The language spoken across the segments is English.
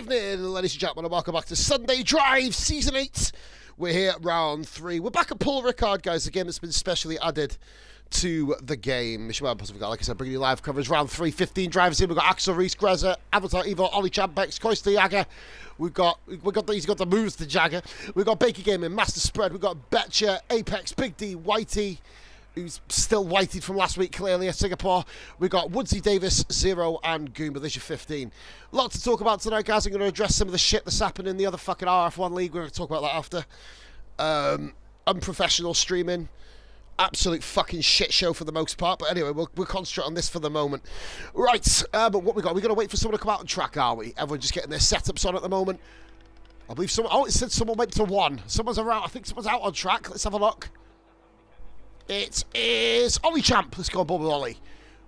evening, ladies and gentlemen, and welcome back to Sunday Drive Season 8. We're here at round three. We're back at Paul Ricard, guys, the game that's been specially added to the game. Mission We've got, like I said, bringing you live coverage. Round three, 15 drivers in. We've got Axel Reese, Grezza, Avatar Evo, Ollie Champex, Koista Jagger. We've got, we've got, he's got the moves to Jagger. We've got Baker Gaming, Master Spread. We've got Betcher, Apex, Big D, Whitey who's still whited from last week, clearly, at Singapore. We've got Woodsy Davis, Zero, and Goomba. There's your 15. A lot to talk about tonight, guys. I'm going to address some of the shit that's happening in the other fucking RF1 league. We're going to talk about that after. Um, unprofessional streaming. Absolute fucking shit show for the most part. But anyway, we'll, we'll concentrate on this for the moment. Right, uh, but what we got? We're going to wait for someone to come out and track, are we? Everyone just getting their setups on at the moment. I believe someone. Oh, it said someone went to one. Someone's around. I think someone's out on track. Let's have a look. It is Ollie Champ. Let's go with Ollie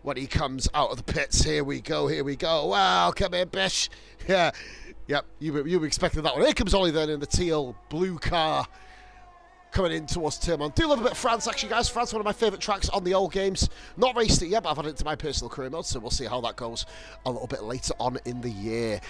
when he comes out of the pits. Here we go, here we go. Wow, come in, Bish. Yeah, yep, you, you expecting that one. Here comes Ollie then in the teal blue car coming in towards Turn Do love a bit of France, actually, guys. France, one of my favourite tracks on the old games. Not raced it yet, but I've added it into my personal career mode, so we'll see how that goes a little bit later on in the year.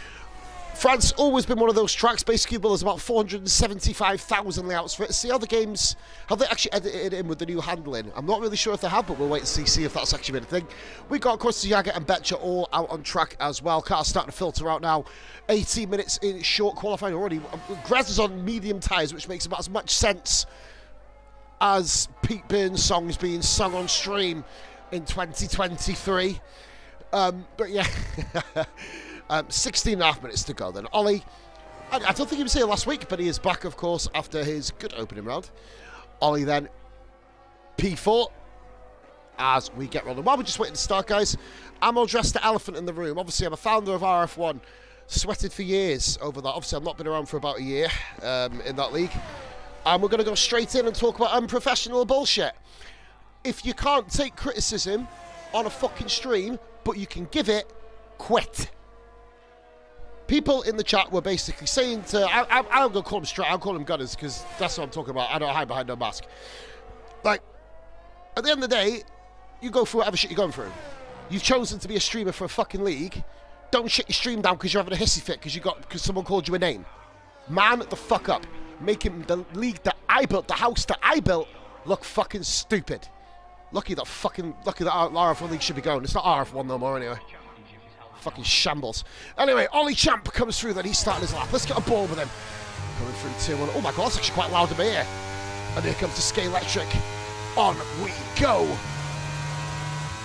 France always been one of those tracks. Basically, well, there's about 475,000 layouts for it. See how the games have they actually edited it in with the new handling? I'm not really sure if they have, but we'll wait and see, see if that's actually been a thing. We got, of course, Jagger and Betcher all out on track as well. Cars starting to filter out now. 18 minutes in short qualifying already. Grez is on medium tyres, which makes about as much sense as Pete Burns songs being sung on stream in 2023. Um, but yeah. Um, 16 and a half minutes to go then. Ollie, I, I, don't think he was here last week, but he is back, of course, after his good opening round. Ollie then P4 as we get rolling. While we're just waiting to start, guys, I'm all dressed the elephant in the room. Obviously, I'm a founder of RF1, sweated for years over that. Obviously, I've not been around for about a year um, in that league. And we're going to go straight in and talk about unprofessional bullshit. If you can't take criticism on a fucking stream, but you can give it, quit people in the chat were basically saying to, I, I, I'm going to call them straight, I'll call them gunners because that's what I'm talking about. I don't hide behind no mask. Like, at the end of the day, you go through whatever shit you're going through. You've chosen to be a streamer for a fucking league. Don't shit your stream down because you're having a hissy fit because you got because someone called you a name. Man the fuck up. Making the league that I built, the house that I built, look fucking stupid. Lucky that fucking lucky that RF1 league should be going. It's not RF1 no more anyway. Fucking shambles. Anyway, Ollie Champ comes through then. He's starting his lap. Let's get a ball with him. Coming through 2 1. Oh my god, that's actually quite loud to be here. And here comes the Skate Electric. On we go.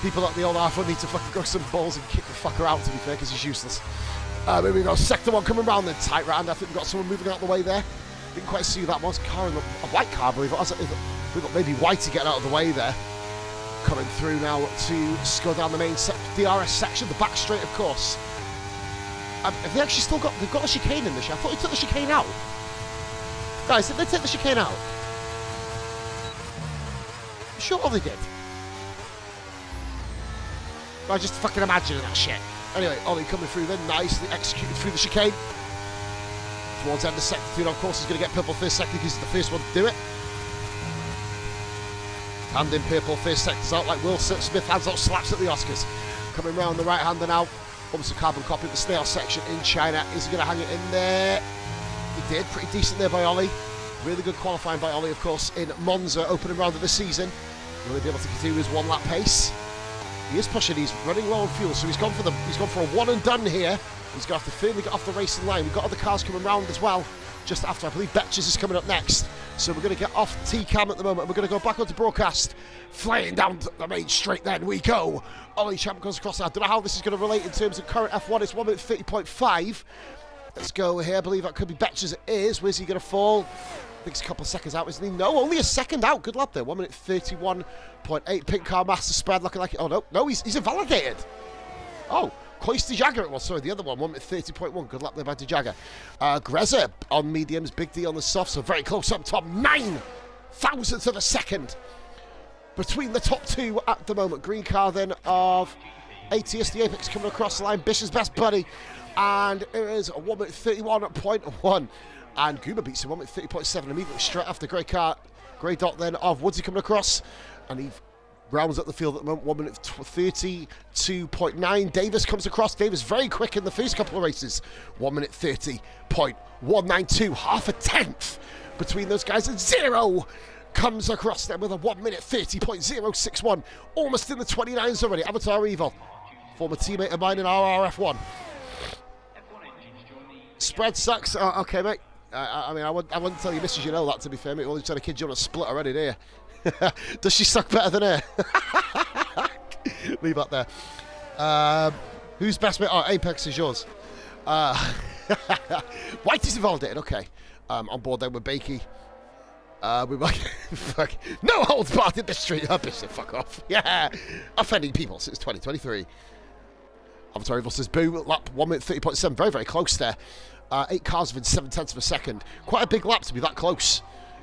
People at the old Arthur need to fucking go some balls and kick the fucker out, to be fair, because he's useless. Um, here we go. Sector one coming around the tight round. I think we've got someone moving out the way there. Didn't quite see who that was. Car in a white car, I believe. We've got maybe Whitey getting out of the way there coming through now to go down the main DRS section, the back straight, of course. Um, have they actually still got, they've got the chicane in this? I thought they took the chicane out. Guys, did they take the chicane out? Sure they did. I just fucking imagining that shit. Anyway, Ollie coming through then, nicely executed through the chicane. Towards end of sector two, of course, he's going to get purple first second because he's the first one to do it. Hand in purple, first sector's out like Will Smith hands out slaps at the Oscars. Coming round the right hander now. Almost a carbon copy of the snail section in China. Is he going to hang it in there? He did. Pretty decent there by Ollie. Really good qualifying by Ollie, of course, in Monza, opening round of the season. Will he be able to continue his one lap pace? He is pushing, he's running low on fuel, so he's gone for the he's gone for a one and done here. He's got to firmly get off the racing line. We've got other cars coming round as well just after. I believe Betches is coming up next. So we're going to get off T-Cam at the moment. We're going to go back onto broadcast. Flying down the main straight then we go. Ollie Champ goes across. I don't know how this is going to relate in terms of current F1. It's 1 minute 30.5. Let's go here. I believe that could be Betches. It is. Where's he going to fall? I think it's a couple of seconds out, isn't he? No, only a second out. Good lap there. 1 minute 31.8. Pink car master spread looking like. Oh, no. No, he's, he's invalidated. Oh, Koista Jagger it was, sorry, the other one, 1 minute 30.1. Good luck there by Jagger. Uh, Grezza on mediums, Big D on the soft, so very close up top. Nine thousandths of a second between the top two at the moment. Green car then of ATS, the Apex coming across the line. Bishop's best buddy. And it is a 1 minute 31.1. And Goomba beats him 1 minute 30.7 immediately straight after Grey car. Grey dot then of Woodsy coming across. And he rounds up the field at the moment, 1 minute 32.9. Davis comes across. Davis very quick in the first couple of races. 1 minute 30.192, half a tenth between those guys, and zero comes across them with a 1 minute 30.061, almost in the 29s already. Avatar Evil, former teammate of mine in RRF1. Spread sucks. Oh, okay, mate. I, I mean, I wouldn't, I wouldn't tell your missus you know that, to be fair, mate. Only trying to kid you on a split already, do you? Does she suck better than her? Leave that there. Um, who's best mate? Oh, Apex is yours. Uh, White is involved invalidated. Okay. Um, on board then with Bakey. Uh, we might fuck no holds barred in the street. Oh, Bishop, fuck off. Yeah, offending people since 2023. Avatar says boo. Lap one minute 30.7. Very very close there. Uh, eight cars within seven tenths of a second. Quite a big lap to be that close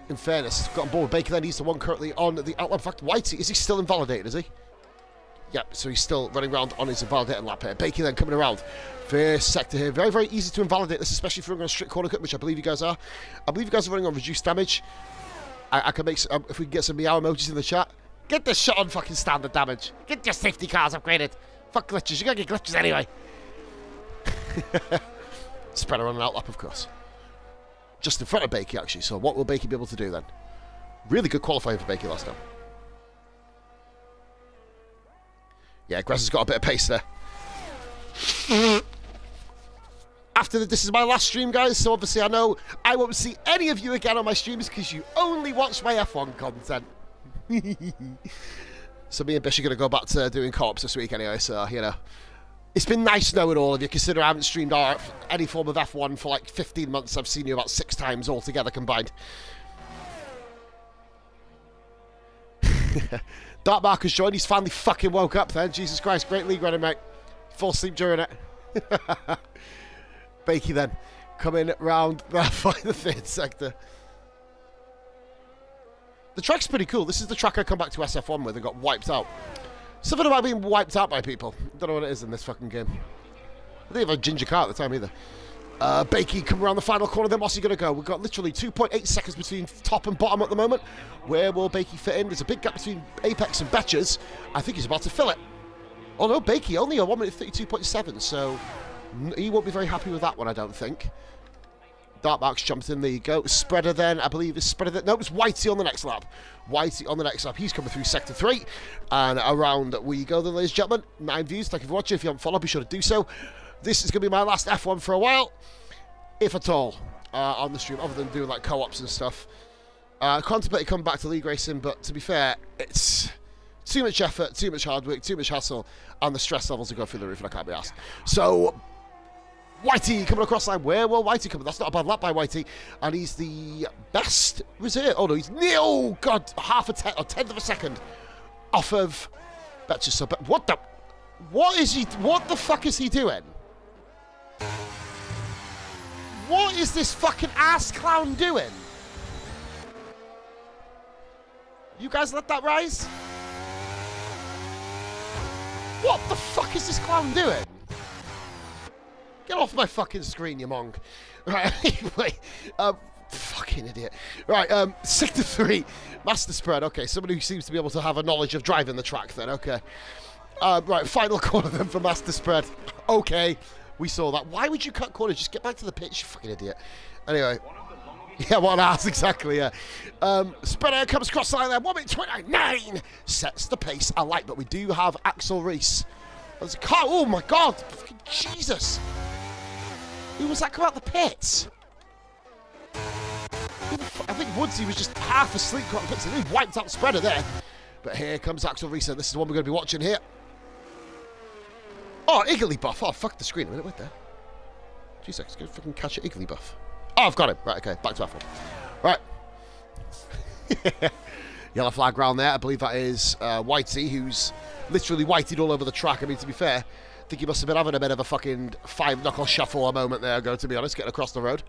in fairness. Got on board Baker then. He's the one currently on the outlap. In fact, Whitey, is he still invalidated, is he? Yep, so he's still running around on his invalidated lap here. Baker then coming around. First sector here. Very, very easy to invalidate this, especially if you're on a strict corner cut, which I believe you guys are. I believe you guys are running on reduced damage. I, I can make some, um, if we can get some meow emojis in the chat. Get this shot on fucking standard damage. Get your safety cars upgraded. Fuck glitches. You're going to get glitches anyway. Spreader on an outlap, of course just in front of Bakey, actually. So what will Bakey be able to do then? Really good qualifying for Bakey last time. Yeah, Grass has got a bit of pace there. After the, this is my last stream, guys, so obviously I know I won't see any of you again on my streams because you only watch my F1 content. so me and Bish are going to go back to doing co-ops this week anyway, so, you know. It's been nice knowing all of you, consider I haven't streamed any form of F1 for like 15 months. I've seen you about six times altogether combined. Dark Marcus joined. He's finally fucking woke up then. Jesus Christ, great league running, mate. Full sleep during it. Bakey then coming round the third sector. The track's pretty cool. This is the track I come back to SF1 with and got wiped out. Something about being wiped out by people. Don't know what it is in this fucking game. I didn't have a ginger car at the time either. Uh, Bakey come around the final corner, then what's he going to go? We've got literally 2.8 seconds between top and bottom at the moment. Where will Bakey fit in? There's a big gap between Apex and Betchers. I think he's about to fill it. Oh no, Bakey only a 1 minute 32.7, so he won't be very happy with that one, I don't think. Dark Marks jumps in. There you go. Spreader then, I believe, is Spreader. Then. No, it's Whitey on the next lap. Whitey on the next lap. He's coming through Sector 3. And around we go then, ladies and gentlemen. Nine views. Thank you for watching. If you haven't followed, be sure to do so. This is going to be my last F1 for a while, if at all, uh, on the stream, other than doing like co-ops and stuff. Uh, contemplating coming back to League Racing, but to be fair, it's too much effort, too much hard work, too much hassle, and the stress levels are going through the roof, and I can't be asked. So, Whitey coming across line. Where will Whitey come? That's not a bad lap by Whitey. And he's the best reserve. Oh, no, he's near. Oh, God. Half a tenth, or tenth of a second off of Betcher. So, but what the? What is he? What the fuck is he doing? What is this fucking ass clown doing? You guys let that rise? What the fuck is this clown doing? Get off my fucking screen, you monk. Right, anyway, um, fucking idiot. Right, um, sector three, master spread. Okay, somebody who seems to be able to have a knowledge of driving the track then, okay. Uh, right, final corner then for master spread. Okay, we saw that. Why would you cut corners? Just get back to the pitch, you fucking idiot. Anyway. Yeah, one ass, exactly, yeah. Um, Spreader comes across line there, 1 minute 29, sets the pace I like, but we do have Axel Reese. There's a car, oh my god, Jesus. Who was that come out the pits? I think Woodsy was just half asleep caught the pits. He wiped out the spreader there. But here comes Axel Reese. This is the one we're going to be watching here. Oh, Igglybuff. Oh, fuck the screen a minute. Wait there. Two seconds. Go fucking catch it. Igglybuff. Oh, I've got him. Right, okay. Back to F1. Right. Yellow flag round there. I believe that is uh, Whitey, who's literally whited all over the track. I mean, to be fair, I think he must have been having a bit of a fucking five knuckle shuffle a moment there ago, to be honest, getting across the road.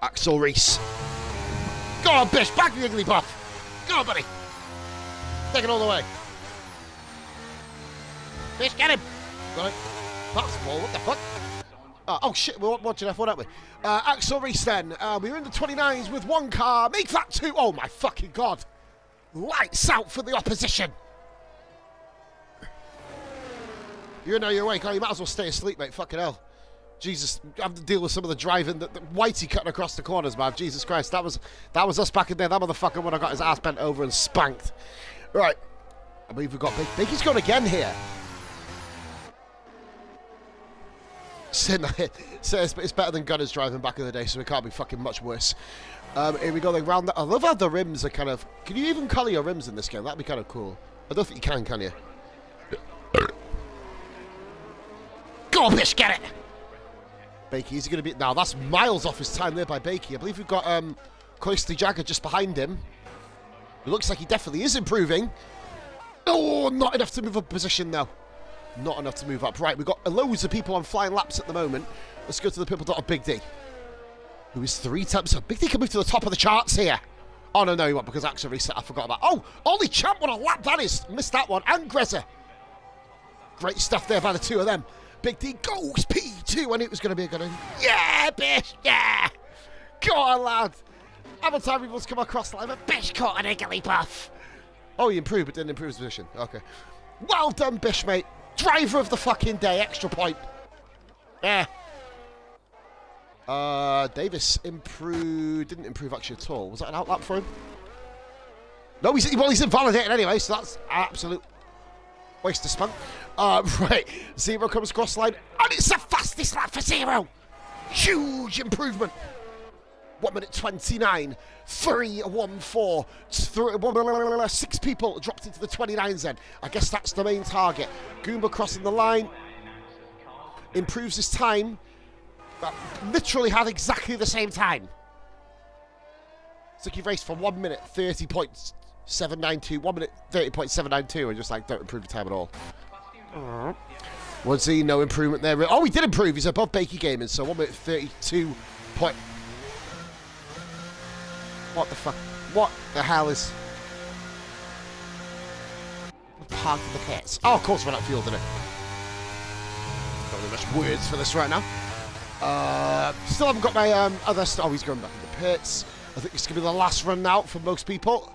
Axel Reese. Go on, bitch, back the Igglybuff. Go on, buddy. Take it all the way. Bish, get him. Got it. That's ball, what the fuck? Uh, oh shit, we're watching F1, aren't we? Uh, Axel Reese then. Uh, we were in the 29s with one car. Make that two. Oh my fucking god. Lights out for the opposition. You know you're awake. Oh, you might as well stay asleep, mate. Fucking hell. Jesus, I have to deal with some of the driving. The Whitey cutting across the corners, man. Jesus Christ, that was that was us back in there. That motherfucker would have got his ass bent over and spanked. Right, I believe we've got Big. Biggy's gone again here. says it's better than Gunners driving back in the day, so it can't be fucking much worse. Um, here we go, like round. The, I love how the rims are kind of. Can you even colour your rims in this game? That'd be kind of cool. I don't think you can, can you? On, bitch, get it! Bakey, is he going to be... Now, that's miles off his time there by Bakey. I believe we've got um, Coisty Jagger just behind him. It looks like he definitely is improving. Oh, not enough to move up position, though. Not enough to move up. Right, we've got loads of people on flying laps at the moment. Let's go to the people dot of Big D. Who is three times... Big D can move to the top of the charts here. Oh, no, no, he won't, because Axel reset. I forgot about... Oh, only Champ, what a lap that is. Missed that one. And Grezza. Great stuff there by the two of them. Big D goes P2 and it was going to be a good one. Yeah, Bish, yeah. Go on, lad. Avatar Rebels come across line, but Bish caught an Igglybuff. Oh, he improved, but didn't improve his position. Okay. Well done, Bish, mate. Driver of the fucking day. Extra point. Yeah. Uh, Davis improved. Didn't improve actually at all. Was that an outlap for him? No, he's well. He's invalidated anyway, so that's absolute waste of spunk. Uh, right, Zero comes across line, and it's the fastest lap for Zero. Huge improvement. 1 minute 29, 3 1 4, three, six people dropped into the 29s then. I guess that's the main target. Goomba crossing the line, improves his time, but literally had exactly the same time. So he raced for 1 minute 30.792, 1 minute 30.792, and just like don't improve the time at all. Was he no improvement there? Oh, he did improve. He's above Bakey Gaming, so 1 minute 32 point. What the fuck? What the hell is. Part of the pits. Oh, of course, we're not fueled in it. Don't really much words for this right now. Uh, still haven't got my um, other. Oh, he's going back in the pits. I think it's going to be the last run out for most people.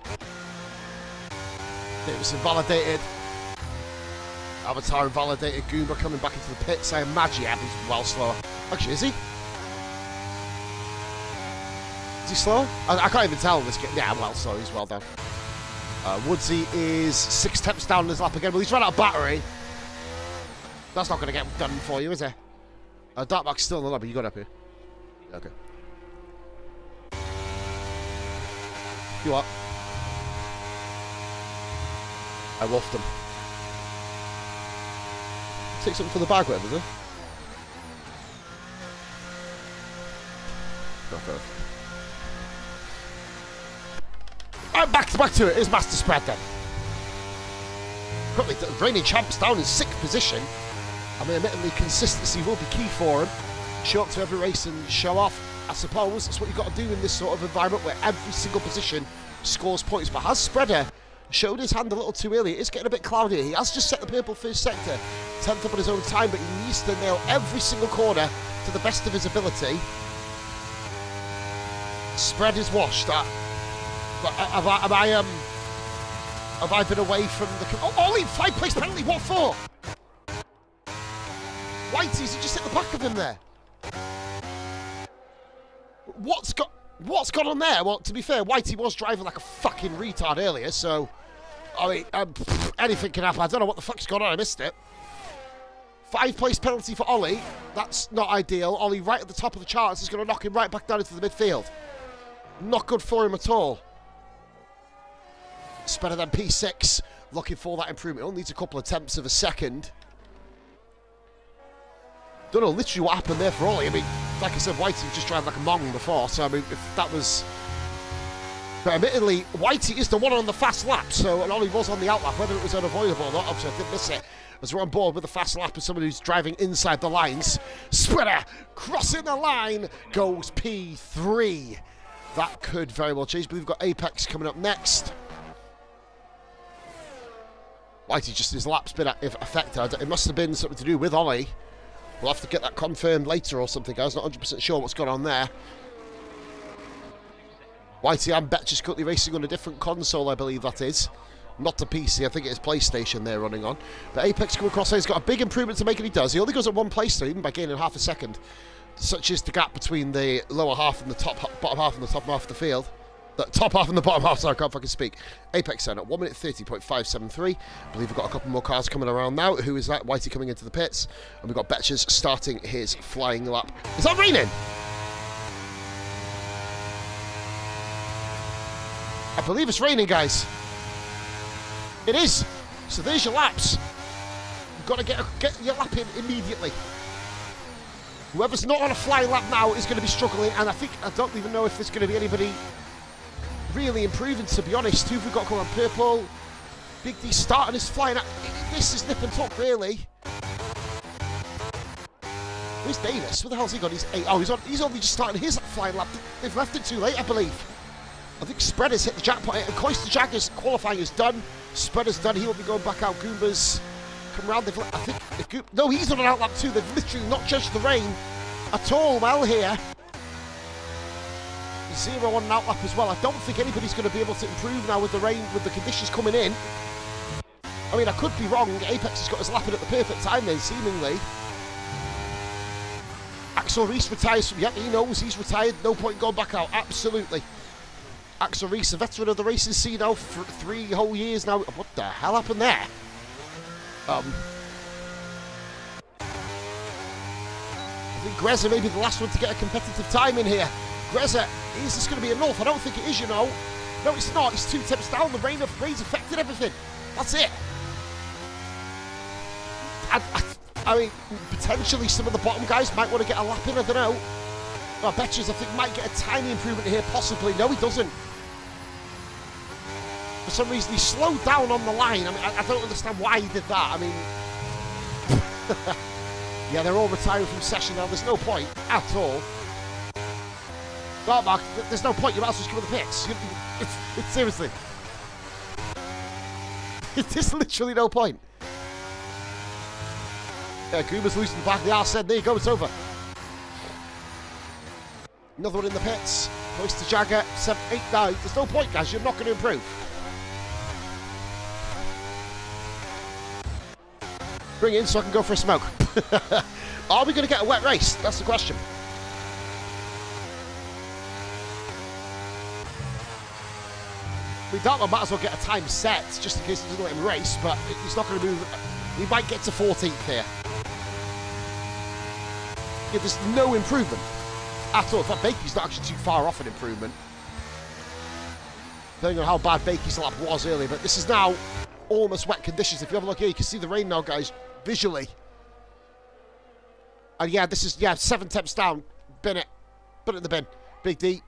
It was invalidated. Avatar invalidated. Goomba coming back into the pits. I imagine he's well slower. Actually, is he? Is he slow? I, I, can't even tell this game. Yeah, well, so he's well done. Uh, Woodsy is six tenths down his lap again. Well, he's run out of battery. That's not going to get done for you, is it? Uh, Darkmark's still in the lobby. You got up here. Okay. You what? I wolfed them. Take something for the bag, whatever, it? I'm back to back to it. Is Master Spread then? Quickly, the reigning champ's down in sixth position. I mean, admittedly, consistency will be key for him. Show up to every race and show off. I suppose that's what you've got to do in this sort of environment where every single position scores points. But has Spreader showed his hand a little too early? It is getting a bit cloudy. He has just set the purple first sector, 10th up on his own time, but he needs to nail every single corner to the best of his ability. Spread is washed. Uh, have I, I, um, have I been away from the... Oh, Ollie, five place penalty, what for? Whitey's, just hit the back of him there. What's got... What's gone on there? Well, to be fair, Whitey was driving like a fucking retard earlier, so... I mean, um, pff, anything can happen. I don't know what the fuck's going on. I missed it. Five place penalty for Ollie. That's not ideal. Ollie right at the top of the charts is going to knock him right back down into the midfield. Not good for him at all. It's better than P6. Looking for that improvement. Only needs a couple of attempts of a second. Don't know literally what happened there for Ollie. I mean, like I said, Whitey was just driving like a mong before, so I mean, if that was... But admittedly, Whitey is the one on the fast lap, so and Ollie was on the outlap, whether it was unavoidable or not, obviously I didn't miss it. As we're on board with the fast lap as someone who's driving inside the lines. Spreader crossing the line goes P3. That could very well change, but we've got Apex coming up next. Whitey just his lap's been affected. It must have been something to do with Ollie. We'll have to get that confirmed later or something, I was Not 100% sure what's going on there. And Betch is currently racing on a different console, I believe that is. Not the PC, I think it's PlayStation they're running on. But Apex across he's got a big improvement to make, and he does. He only goes at one place, though, even by gaining half a second. Such is the gap between the lower half and the top, bottom half and the top half of the field. The top half and the bottom half, sorry, I can't fucking speak. Apex then at 1 minute 30.573. I believe we've got a couple more cars coming around now. Who is that? Whitey coming into the pits. And we've got Betches starting his flying lap. Is that raining? I believe it's raining, guys. It is. So there's your laps. You've got to get, get your lap in immediately. Whoever's not on a flying lap now is going to be struggling, and I think, I don't even know if there's going to be anybody really improving, to be honest. Who've we got coming on? Purple. Big D starting his flying. This is nip and tuck, really. Where's Davis? Where the hell's he gone? He's eight. Oh, he's on. He's only just starting his flying lap. They've left it too late, I believe. I think Spreader's hit the jackpot. And Cloister Jaggers qualifying is done. Spreader's done. He will be going back out. Goombas come round. No, he's on an outlap too. They've literally not judged the rain at all well here zero on an outlap as well. I don't think anybody's going to be able to improve now with the rain, with the conditions coming in. I mean, I could be wrong. Apex has got us lapping at the perfect time then, seemingly. Axel Reese retires from... Yep, he knows he's retired. No point going back out. Absolutely. Axel Reese, a veteran of the racing scene now for three whole years now. What the hell happened there? Um... I think Greza may be the last one to get a competitive time in here. Greza, is this going to be enough? I don't think it is, you know. No, it's not. It's two tips down. The rain, of rain's affected everything. That's it. I, I, I, mean, potentially some of the bottom guys might want to get a lap in. I don't know. I bet you, I think, might get a tiny improvement here, possibly. No, he doesn't. For some reason, he slowed down on the line. I mean, I, I don't understand why he did that. I mean... yeah, they're all retiring from session now. There's no point at all. Mark, there's no point. You might as well just come the pits. It's, it's seriously. There's literally no point. Yeah, Goober's losing the back of the arse There you go, it's over. Another one in the pits. Close to Jagger. 7, 8, 9. There's no point, guys. You're not going to improve. Bring in so I can go for a smoke. Are we going to get a wet race? That's the question. Mean, Dartmouth might as well get a time set just in case he doesn't let him race, but he's not going to move. He might get to 14th here. Yeah, there's no improvement at all. In fact, Bakey's not actually too far off an improvement. Depending on how bad Bakey's lap was earlier, but this is now almost wet conditions. If you have a look here, you can see the rain now, guys, visually. And yeah, this is, yeah, seven temps down. Bin it. Put it in the bin. Big D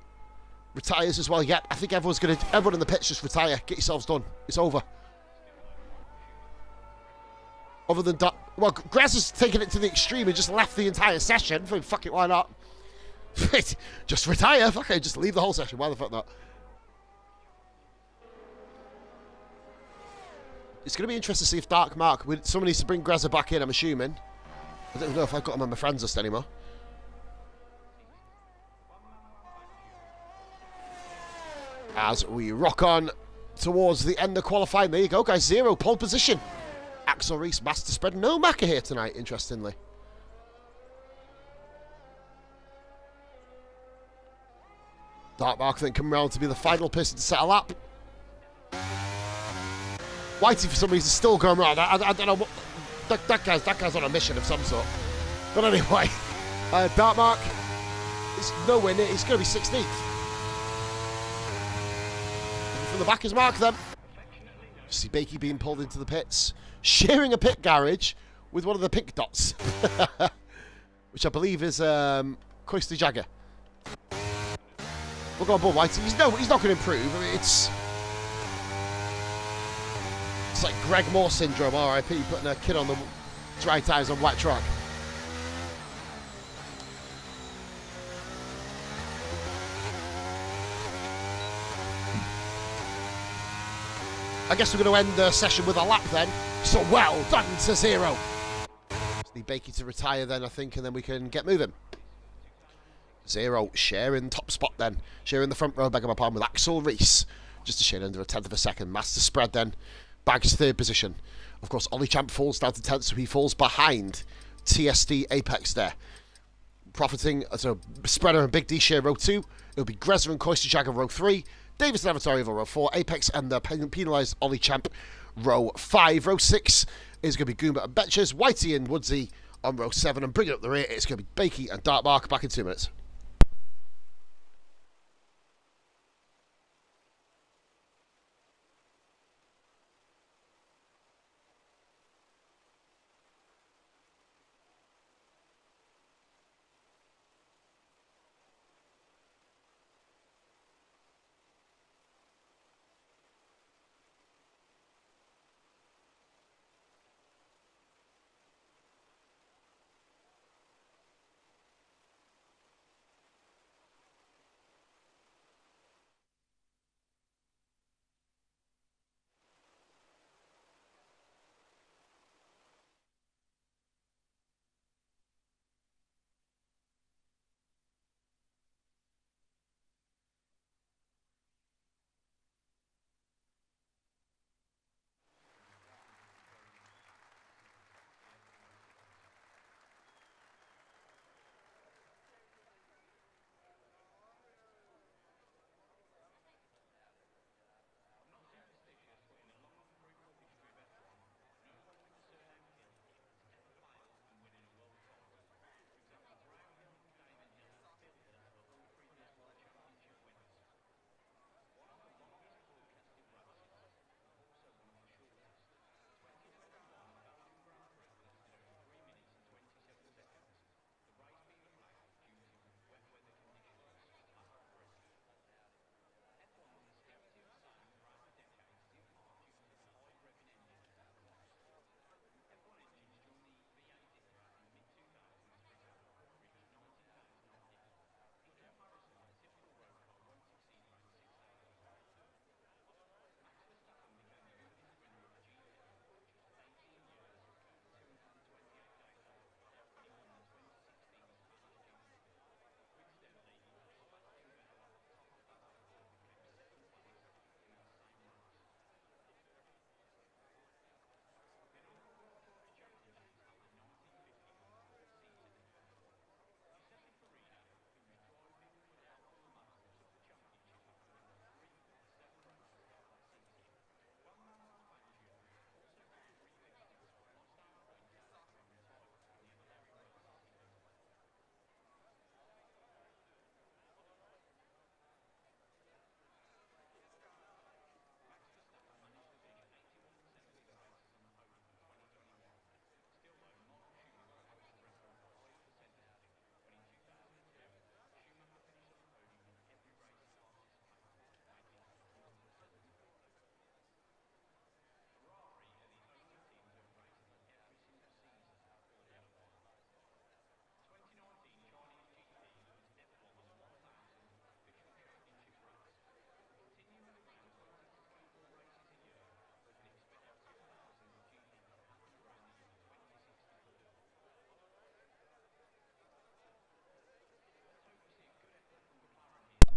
retires as well. Yeah, I think everyone's going to, everyone in the pits just retire. Get yourselves done. It's over. Other than that, well, Grass has taken it to the extreme and just left the entire session. Fuck it, why not? just retire. Fuck it, just leave the whole session. Why the fuck not? It's going to be interesting to see if Dark Mark, someone needs to bring Grazer back in, I'm assuming. I don't know if I've got him on my friends list anymore. As we rock on towards the end of qualifying. There you go, guys. Zero pole position. Axel Reese, master spread. No Macca here tonight, interestingly. Dark Mark then come around to be the final person to set a lap. Whitey, for some reason, still going around. I, I, I don't know what... That, that, guy's, that guy's on a mission of some sort. But anyway, uh, Dark Mark is nowhere near... He's going to be 16th from the back is Mark then. See Bakey being pulled into the pits, sharing a pit garage with one of the pink dots, which I believe is um, Cloister Jagger. Go on board White. He's no, he's not going to improve. I mean, it's it's like Greg Moore syndrome. R.I.P. Putting a kid on the dry tires on wet track. I guess we're going to end the session with a lap then. So well done to zero. Need Bakey to retire then, I think, and then we can get moving. Zero, sharing top spot then. Sharing the front row, begging my pardon, with Axel Reese. Just a shade under a tenth of a second. Master spread then. Bags third position. Of course, Ollie Champ falls down to 10th, so he falls behind TSD Apex there. Profiting, as a Spreader and Big D share row 2. It'll be Grezza and Koister Jagger row 3. Davis and Avatar over row 4. Apex and the penalised Ollie Champ row 5. Row 6 is going to be Goomba and Betches. Whitey and Woodsy on row 7. And bringing up the rear, it's going to be Bakey and Darkmark back in two minutes.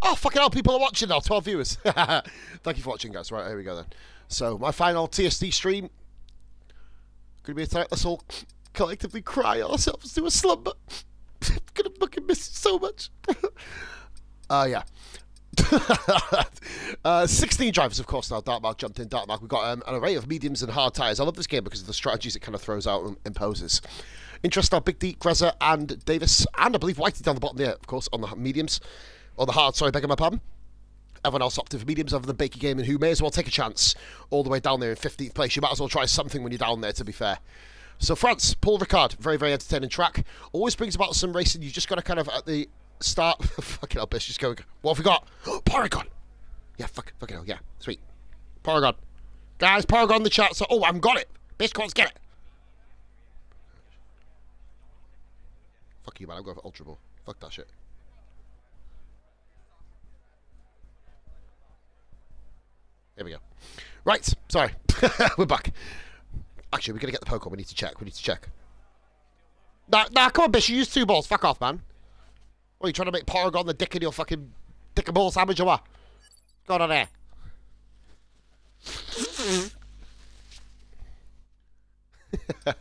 Oh, fucking hell, people are watching now. 12 viewers. Thank you for watching, guys. Right, here we go then. So, my final TSD stream. Gonna be a time let's all collectively cry ourselves to a slumber. gonna fucking miss it so much. uh, yeah. uh, 16 drivers, of course, now. Darkmark jumped in. Darkmark, we've got um, an array of mediums and hard tyres. I love this game because of the strategies it kind of throws out and imposes. Interest now, Big D, Grezza, and Davis, and I believe Whitey down the bottom there, of course, on the mediums. Or the hard, sorry, begging my pardon. Everyone else opted for mediums other than Baker Gaming, who may as well take a chance all the way down there in 15th place. You might as well try something when you're down there, to be fair. So France, Paul Ricard, very, very entertaining track. Always brings about some racing. You just got to kind of, at the start... fucking hell, bitch, just going... What have we got? Paragon! Yeah, fuck, fucking hell, yeah, sweet. Paragon. Guys, Paragon the chat. So, oh, I haven't got it. Bitch, let's get it. Fuck you, man. I'm going for Ultra Ball. Fuck that shit. Here we go. Right, sorry. We're back. Actually, we're going to get the Pokemon. We need to check. We need to check. Nah, nah, come on, bitch. You use two balls. Fuck off, man. What, are you trying to make Paragon the dick in your fucking dick and ball sandwich or what? Go on there.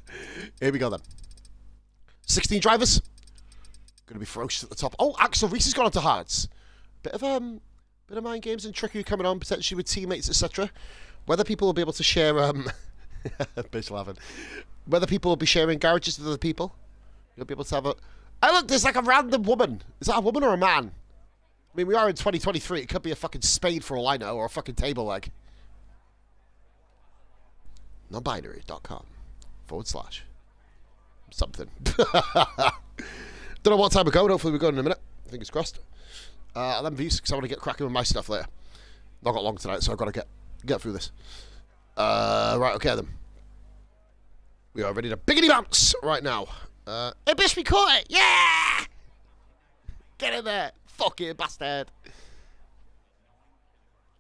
Here we go then. 16 drivers. Going to be ferocious at the top. Oh, Axel Reese has gone on to hards. Bit of um, bit of mind games and trickery coming on potentially with teammates, etc. Whether people will be able to share um, bitch laughing. Whether people will be sharing garages with other people. You'll be able to have a. Oh look, there's like a random woman. Is that a woman or a man? I mean, we are in 2023. It could be a fucking spade for all I know, or a fucking table leg. Nonbinary.com forward slash something. Don't know what time we're going. Hopefully, we're going in a minute. Fingers crossed. Uh, 11 views because I want to get cracking with my stuff later. Not got long tonight, so I've got to get get through this. Uh, right, okay then. We are ready to biggity bounce right now. Uh, hey, bitch, we caught it! Yeah! Get in there, fucking bastard!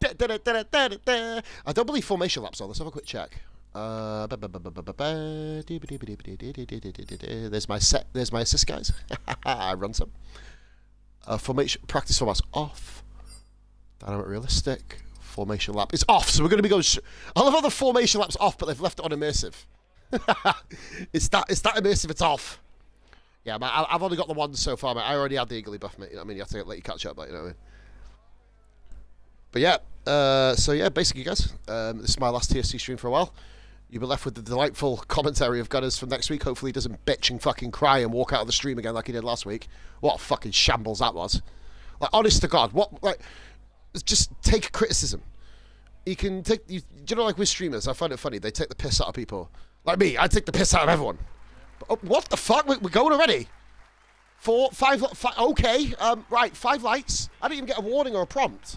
Da, da, da, I don't believe formation laps on. Let's have a quick check. Uh, there's my set. There's my assist, guys. I run some. Uh, formation practice formats off. Dynamic realistic formation lap is off. So we're going to be going. I love how the formation lap's off, but they've left it on immersive. it's that. It's that immersive. It's off. Yeah, man, I've only got the one so far. Mate. I already had the Igglybuff, mate. You know what I mean? You have to let you catch up, but you know what I mean. But yeah, uh, so yeah, basically, guys, um, this is my last TSD stream for a while. You'll be left with the delightful commentary of Gunners from next week. Hopefully, he doesn't bitch and fucking cry and walk out of the stream again like he did last week. What a fucking shambles that was. Like, honest to God, what, like, just take criticism. You can take, you, you know, like with streamers, I find it funny. They take the piss out of people. Like me, I take the piss out of everyone. But, oh, what the fuck? We're going already? Four, five, five, okay, um, right, five lights. I didn't even get a warning or a prompt.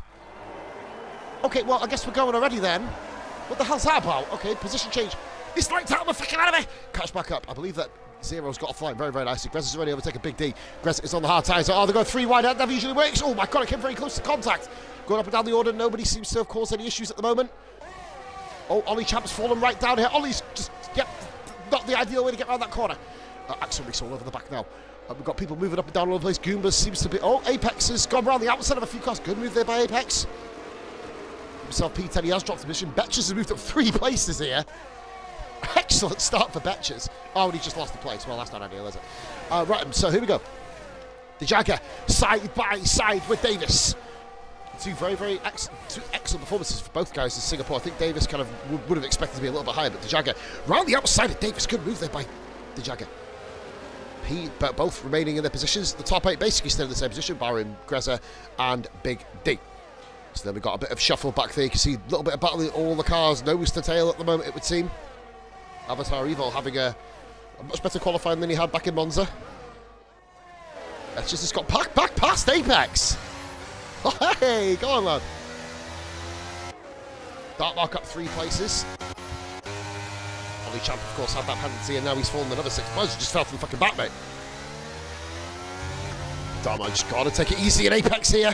Okay, well, I guess we're going already then. What the hell's that about? Okay, position change. He's lights out of the fucking of. Catch back up. I believe that Zero's got a flying very, very nicely. Grez is already overtaken Big D. Grez is on the hard tires. Oh, they're going three wide. That never usually works. Oh my god, it came very close to contact. Going up and down the order. Nobody seems to have caused any issues at the moment. Oh, Ollie Champ's fallen right down here. Ollie's just, yep, not the ideal way to get around that corner. Uh, Axel Reese all over the back now. Uh, we've got people moving up and down all over the place. Goomba seems to be... Oh, Apex has gone around the outside of a few cars. Good move there by Apex himself P10. He has dropped the position. Betches has moved up three places here. Excellent start for Betches. Oh, and he just lost the place. Well, that's not ideal, is it? Uh, right, so here we go. The Jagger side by side with Davis. Two very, very ex two excellent performances for both guys in Singapore. I think Davis kind of would, have expected to be a little bit higher, but the Jagger round the outside of Davis. Good move there by the Jagger. He, but both remaining in their positions. The top eight basically still in the same position, barring Greza and Big D. So then we've got a bit of shuffle back there. You can see a little bit of battling all the cars, nose to tail at the moment, it would seem. Avatar Evil having a, a much better qualifying than he had back in Monza. That's just, it's got back, back past Apex. Oh, hey, go on, lad. Dark Mark up three places. Ollie Champ, of course, had that penalty, and now he's fallen another six points. Just fell from the fucking back, mate. Damn, I just got to take it easy in Apex here.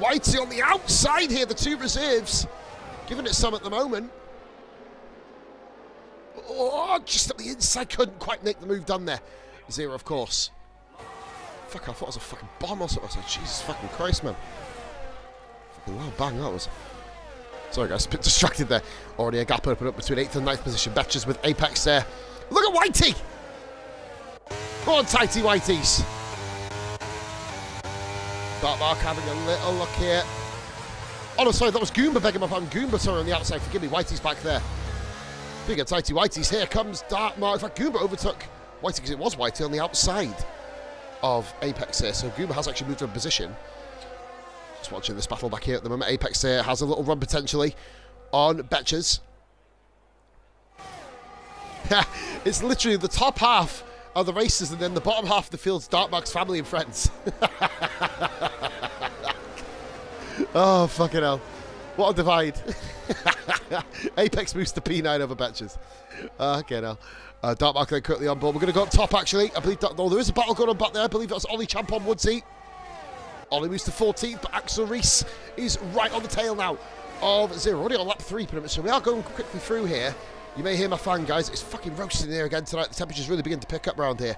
Whitey on the outside here, the two reserves. Giving it some at the moment. Oh, just at the inside, couldn't quite make the move done there. Zero, of course. Fuck, I thought it was a fucking bomb or something. I said, Jesus fucking Christ, man. Fucking loud bang that was. Sorry, guys, a bit distracted there. Already a gap open up between 8th and 9th position. Betches with Apex there. Look at Whitey! Come on, tighty Whiteys. Dark Mark having a little look here. Oh, no, sorry, that was Goomba begging my pardon. Goomba, sorry, on the outside. Forgive me, Whitey's back there. Big and tighty Whitey's. Here comes Dark Mark. In fact, Goomba overtook Whitey because it was Whitey on the outside of Apex here. So Goomba has actually moved to a position. Just watching this battle back here at the moment. Apex here has a little run potentially on Betches. it's literally the top half of the races, and then the bottom half of the field's Darkmark's family and friends. oh, fucking hell. What a divide. Apex moves to P9 over Betches. Uh, okay, now. Uh, Darkmark then quickly on board. We're going to go up top, actually. I believe that, oh, there is a battle going on back there. I believe that's Ollie Champ on Woodsy. Ollie moves to 14th, but Axel Reese is right on the tail now of Zero. Already on lap three, pretty much. So we are going quickly through here. You may hear my fan, guys. It's fucking roasting here again tonight. The temperature's really beginning to pick up around here.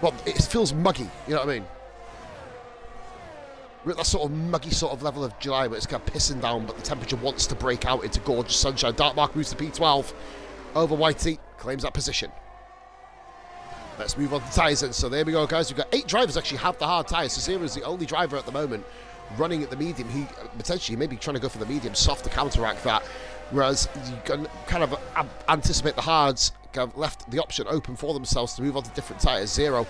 Well, it feels muggy, you know what I mean? We're at that sort of muggy sort of level of July where it's kind of pissing down, but the temperature wants to break out into gorgeous sunshine. Dark Mark moves to P12 over Whitey, claims that position. Let's move on to tyres then. So there we go, guys. We've got eight drivers actually have the hard tyres. So is the only driver at the moment running at the medium. He potentially maybe trying to go for the medium soft to counteract that. Whereas you can kind of uh, anticipate the hards have left the option open for themselves to move on to different tyres. Zero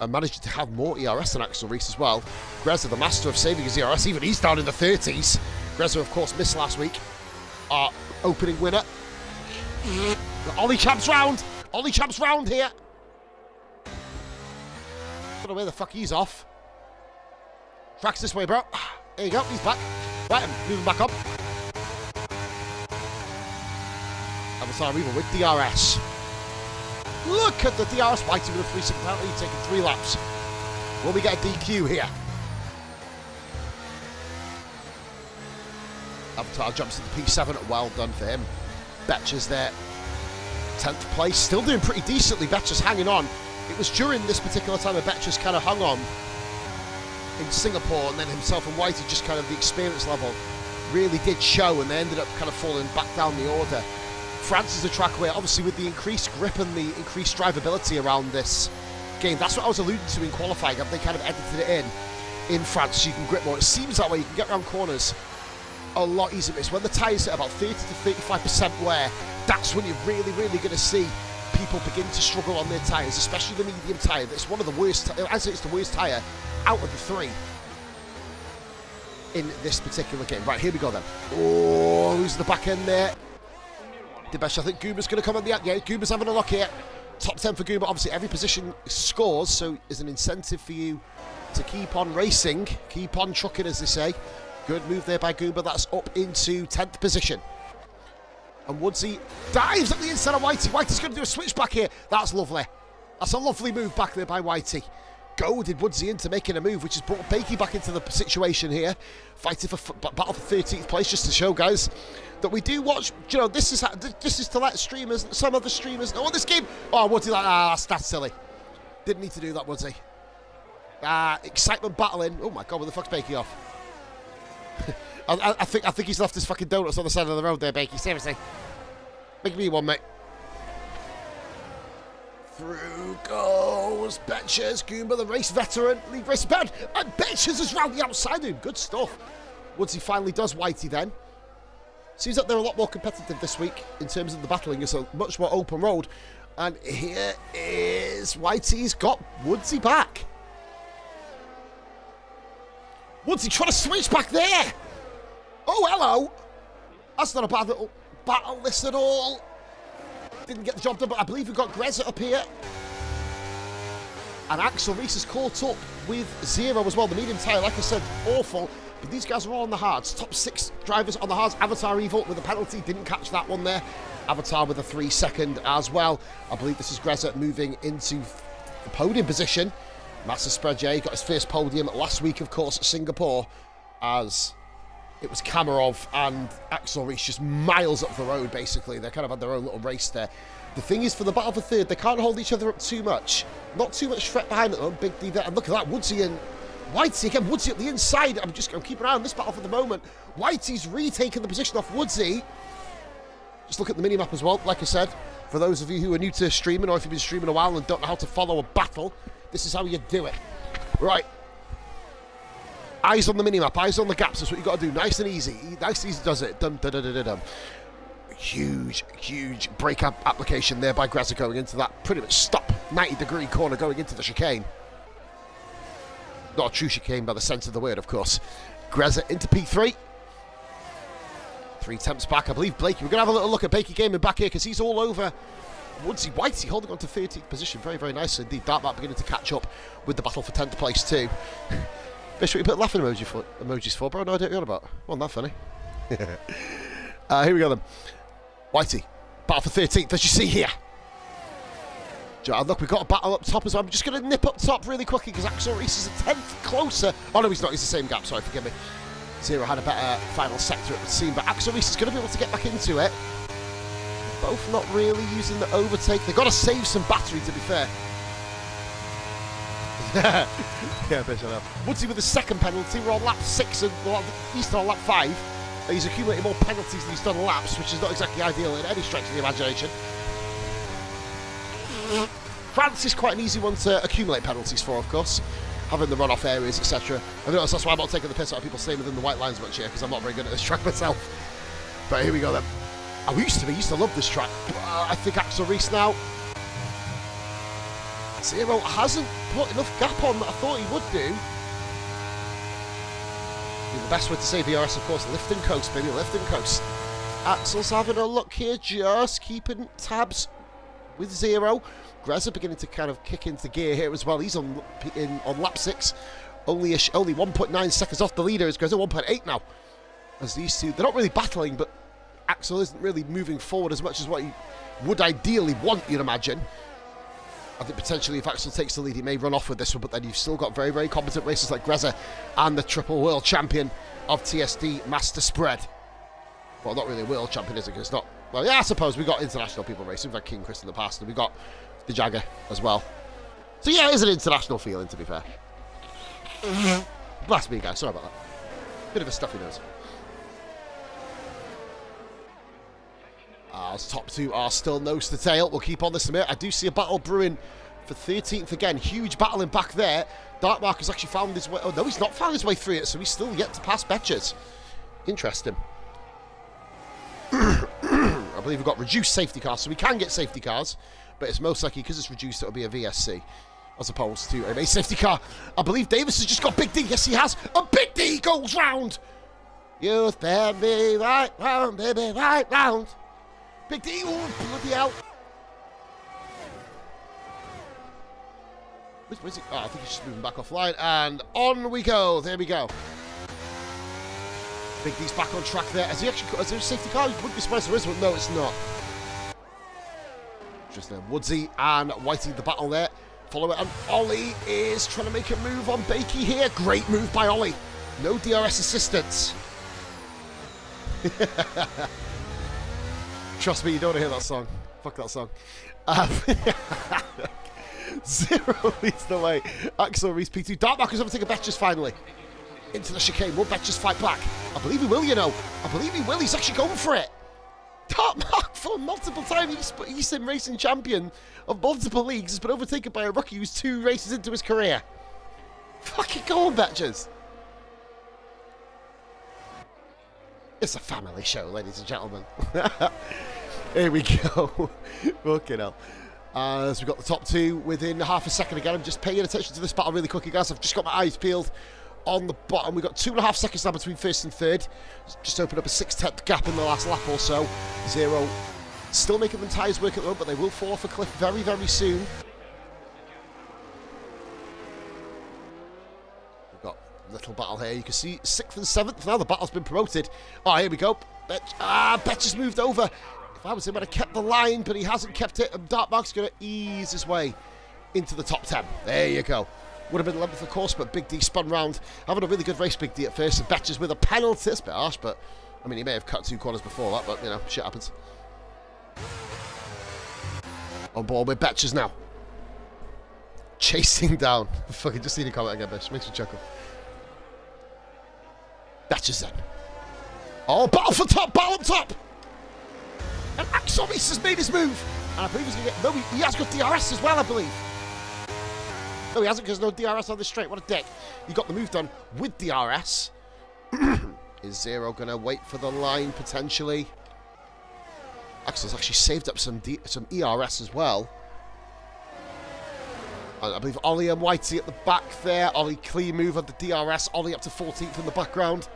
and managed to have more ERS than Axel Reese as well. Grezza, the master of saving his ERS, even he's down in the 30s. Grezza, of course, missed last week. Our opening winner. Ollie Champs round! Ollie Champs round here! Don't know where the fuck he's off. Tracks this way, bro. There you go, he's back. Right, moving back up. Avatar Reaver with DRS. Look at the DRS fighting with a 3 second penalty, taking three laps. Will we get a DQ here? Avatar jumps to the P7. Well done for him. Betcher's there. 10th place. Still doing pretty decently. Betcher's hanging on. It was during this particular time that Betcher's kind of hung on in Singapore and then himself and Whitey just kind of the experience level really did show and they ended up kind of falling back down the order. France is a track where, obviously, with the increased grip and the increased drivability around this game, that's what I was alluding to in qualifying. They kind of edited it in in France so you can grip more. It seems that way. You can get around corners a lot easier. It's when the tyres at about 30 to 35% wear, that's when you're really, really going to see people begin to struggle on their tyres, especially the medium tyre. That's one of the worst, as it's the worst tyre out of the three in this particular game. Right, here we go then. Oh, who's the back end there? Dibesh, I think Goomba's going to come on the... Yeah, Goomba's having a look here. Top 10 for Goomba. Obviously, every position scores, so is an incentive for you to keep on racing, keep on trucking, as they say. Good move there by Goomba. That's up into 10th position. And Woodsy dives at the inside of Whitey. Whitey's going to do a switch back here. That's lovely. That's a lovely move back there by Whitey goaded Woodsy into making a move, which has brought Bakey back into the situation here, fighting for battle for 13th place, just to show guys that we do watch. You know, this is this is to let streamers, some other streamers know. Oh, this game. Oh, Woodsy, like ah, that's, that's silly. Didn't need to do that, Woodsy. Ah, excitement battling. Oh my God, where the fuck's Bakey off? I, I, think I think he's left his fucking donuts on the side of the road there, Bakey. Seriously, make me one, mate. Through goes Betches, Goomba, the race veteran, lead race bad, and Betches is round the outside of him. Good stuff. Once he finally does Whitey then. Seems like they're a lot more competitive this week in terms of the battling. It's a much more open road. And here is Whitey's got Woodsy back. Woodsy trying to switch back there. Oh, hello. That's not a bad little battle list at all. Didn't get the job done, but I believe we've got Grezza up here. And Axel Reese has caught up with Zero as well. The medium tyre, like I said, awful. But these guys are all on the hards. Top six drivers on the hards. Avatar Evil with a penalty. Didn't catch that one there. Avatar with a three second as well. I believe this is Grezza moving into the podium position. Massive spread, Jay. Got his first podium last week, of course, Singapore. As it was Kamarov and Axel Reese just miles up the road, basically. They kind of had their own little race there. The thing is, for the battle for third, they can't hold each other up too much. Not too much threat behind them. Big D there. And look at that, Woodsy and Whitey again. Woodsy at the inside. I'm just I'm keeping an eye on this battle for the moment. Whitey's retaking the position off Woodsy. Just look at the mini map as well. Like I said, for those of you who are new to streaming or if you've been streaming a while and don't know how to follow a battle, this is how you do it. Right, Eyes on the minimap, eyes on the gaps. That's what you've got to do. Nice and easy. Nice and easy does it. Dum, dum, dum, dum, dum. Huge, huge break up application there by Grezza going into that pretty much stop 90 degree corner going into the chicane. Not a true chicane by the sense of the word, of course. Grezza into P3. Three temps back. I believe Bakey. We're going to have a little look at Bakey gaming back here because he's all over Woodsy Whitey holding on to 13th position very, very nicely indeed. Darkmark beginning to catch up with the battle for 10th place too. What you put laughing emoji for, emojis for, bro? No what you're on about. Wasn't that funny? uh, here we go then. Whitey, battle for 13th, as you see here. Look, we've got a battle up top as well. I'm just going to nip up top really quickly because Axel Reese is a tenth closer. Oh, no, he's not. He's the same gap. Sorry, forgive me. Zero had a better final sector, it would seem. But Axel Reese is going to be able to get back into it. Both not really using the overtake. They've got to save some battery, to be fair. yeah, know. Woodsy with the second penalty. We're on lap six, and well, he's on lap five. He's accumulated more penalties than he's done laps, which is not exactly ideal in any stretch of the imagination. France is quite an easy one to accumulate penalties for, of course. Having the runoff areas, etc. I think that's why I'm not taking the piss out of people staying within the white lines much here, because I'm not very good at this track myself. But here we go then. I used to be, used to love this track. Uh, I think Axel Reese now. Zero hasn't put enough gap on that I thought he would do. The best way to save ERS, of course, lift and coast, baby, lift and coast. Axel's having a look here, just keeping tabs with zero. Grezza beginning to kind of kick into gear here as well. He's on in, on lap six, only a, only 1.9 seconds off the leader. Is Grezza 1.8 now. As these two, they're not really battling, but Axel isn't really moving forward as much as what he would ideally want, you'd imagine. I think potentially if Axel takes the lead, he may run off with this one, but then you've still got very, very competent racers like Grezza and the triple world champion of TSD, Master Spread. Well, not really a world champion, is it? Because it's not. Well, yeah, I suppose we've got international people racing. We've had King Chris in the past, and we've got the Jagger as well. So, yeah, it is an international feeling, to be fair. Blast me, guys. Sorry about that. Bit of a stuffy nose. As top two are still nose to tail. We'll keep on this a minute. I do see a battle brewing for 13th again. Huge battling back there. Darkmark has actually found his way. Oh, no, he's not found his way through it, so he's still yet to pass Betches. Interesting. I believe we've got reduced safety cars, so we can get safety cars, but it's most likely because it's reduced, it'll be a VSC as opposed to a safety car. I believe Davis has just got Big D. Yes, he has. A Big D goes round. You spare me right round, baby, right round. Big D, oh, bloody hell. Where's, where's he? Oh, I think he's just moving back offline. And on we go. There we go. D's back on track there. Has he actually is there a safety car? You wouldn't be surprised there is one. No, it's not. Just there. Woodsy and Whitey the battle there. Follow it. And Ollie is trying to make a move on Bakey here. Great move by Ollie. No DRS assistance. Trust me, you don't want to hear that song. Fuck that song. Um, Zero leads the way. Axel Reese P2. Darkmark is overtaking Betches finally. Into the chicane. Will Betches fight back? I believe he will, you know. I believe he will. He's actually going for it. Darkmark, for multiple time Eastern Racing Champion of multiple leagues, He's been overtaken by a rookie who's two races into his career. Fucking go on, Betches. It's a family show, ladies and gentlemen. Here we go. Fucking hell. Uh, as we've got the top two within half a second again. I'm just paying attention to this battle really quickly, guys. I've just got my eyes peeled on the bottom. We've got two and a half seconds now between first and third. Just opened up a six-tenth gap in the last lap or so. Zero. Still making them tyres work at the moment, but they will fall off a cliff very, very soon. We've got a little battle here. You can see sixth and seventh. Now the battle's been promoted. Oh, here we go. Bet ah, Betch has moved over. If I was him, I'd have kept the line, but he hasn't kept it. And Darkmark's going to ease his way into the top 10. There you go. Would have been 11th, of course, but Big D spun round. Having a really good race, Big D, at first. And Betches with a penalty. It's a bit harsh, but, I mean, he may have cut two corners before that, but, you know, shit happens. On board with Betches now. Chasing down. Fucking just seen a comment again, bitch. Makes me chuckle. Betches then. Oh, battle for top, battle up top! And Axel has made his move. And I believe he's going to get... No, he has got DRS as well, I believe. No, he hasn't because no DRS on the straight. What a dick. He got the move done with DRS. Is Zero going to wait for the line, potentially? Axel's actually saved up some D some ERS as well. I believe Ollie and Whitey at the back there. Ollie clean move of the DRS. Ollie up to 14th in the background.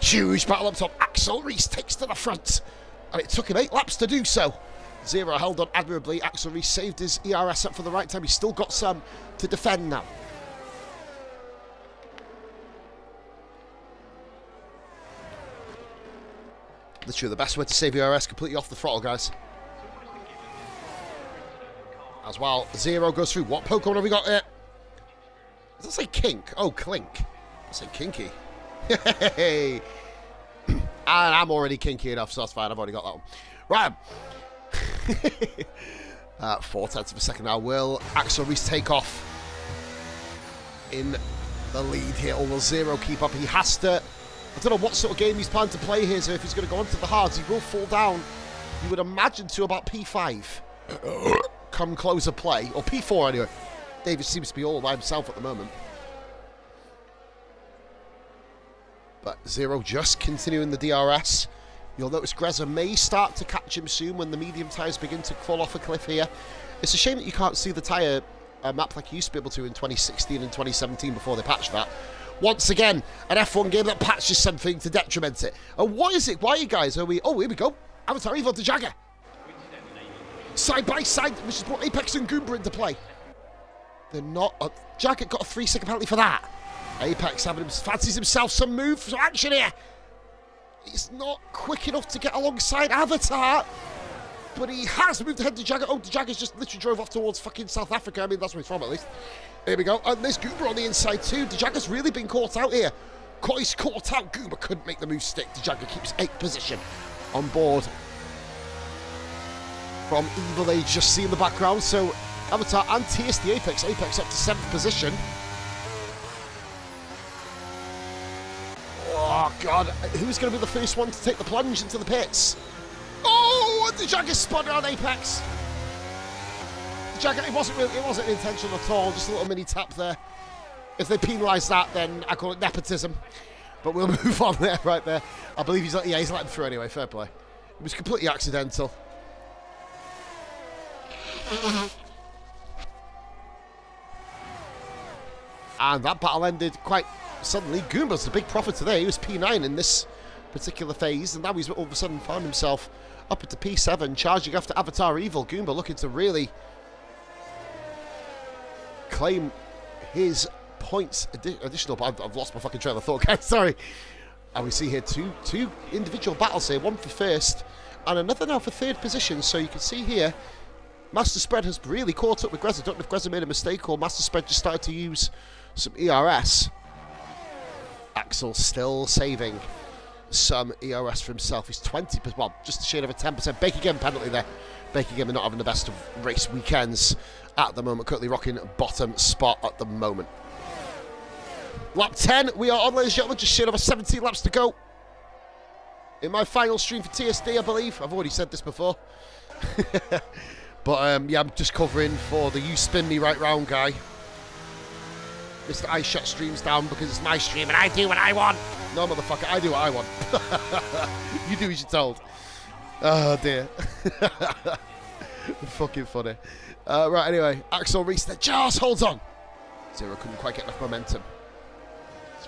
Huge battle up top. Axel Reese takes to the front. And it took him eight laps to do so. Zero held on admirably. Axel Reese saved his ERS up for the right time. He's still got some to defend now. Literally the best way to save ERS completely off the throttle, guys. As well, Zero goes through. What Pokemon have we got here? Does it say kink? Oh, clink. I say kinky. Hey. And I'm already kinky enough, so that's fine. I've already got that one. Right. uh, four tenths of a second now. Will Axel Reese take off in the lead here? Or will Zero keep up? He has to. I don't know what sort of game he's planning to play here, so if he's going to go onto the hards, he will fall down, you would imagine, to about P5. Come closer play, or P4 anyway. David seems to be all by himself at the moment. But Zero just continuing the DRS. You'll notice Grezza may start to catch him soon when the medium tyres begin to fall off a cliff here. It's a shame that you can't see the tyre uh, map like you used to be able to in 2016 and 2017 before they patched that. Once again, an F1 game that patches something to detriment it. And what is it? Why, you guys, are we... Oh, here we go. Avatar Evo to Jagger. Side by side, which has brought Apex and Goomba into play. They're not... Uh, Jagger got a three-second penalty for that. Apex having him, fancies himself some move for action here. He's not quick enough to get alongside Avatar. But he has moved ahead to Jagger. Oh, the Jagger's just literally drove off towards fucking South Africa. I mean, that's where he's from, at least. Here we go. And there's Goomba on the inside, too. The Jagger's really been caught out here. He's caught out. Goomba couldn't make the move stick. The Jagger keeps eighth position on board. From Evil Age, just see in the background. So, Avatar and TSD Apex. Apex up to seventh position. Oh, God. Who's going to be the first one to take the plunge into the pits? Oh, the Jagger spun around Apex. The Jagger, it wasn't really, it wasn't intentional at all. Just a little mini tap there. If they penalise that, then I call it nepotism. But we'll move on there, right there. I believe he's, yeah, he's let him through anyway. Fair play. It was completely accidental. And that battle ended quite suddenly. Goomba's the big prophet today. He was P9 in this particular phase, and now he's all of a sudden found himself up into P7, charging after Avatar Evil. Goomba looking to really claim his points additional. But I've, I've lost my fucking trail of thought, guys. Sorry. And we see here two two individual battles here, one for first and another now for third position. So you can see here, Master Spread has really caught up with Grezza. Don't know if Grezza made a mistake or Master Spread just started to use some ERS. Axel still saving some ERS for himself. He's 20, well, just a shade of a 10%. Bakey game penalty there. Bakey game not having the best of race weekends at the moment. Currently rocking bottom spot at the moment. Lap 10, we are on, ladies and gentlemen. Just a shade over 17 laps to go. In my final stream for TSD, I believe. I've already said this before. but um, yeah, I'm just covering for the You Spin Me Right Round guy. Mr. I shut streams down because it's my stream and I do what I want. No, motherfucker, I do what I want. you do as you're told. Oh, dear. Fucking funny. Uh, right, anyway, Axel Reese the just holds on. Zero couldn't quite get enough momentum.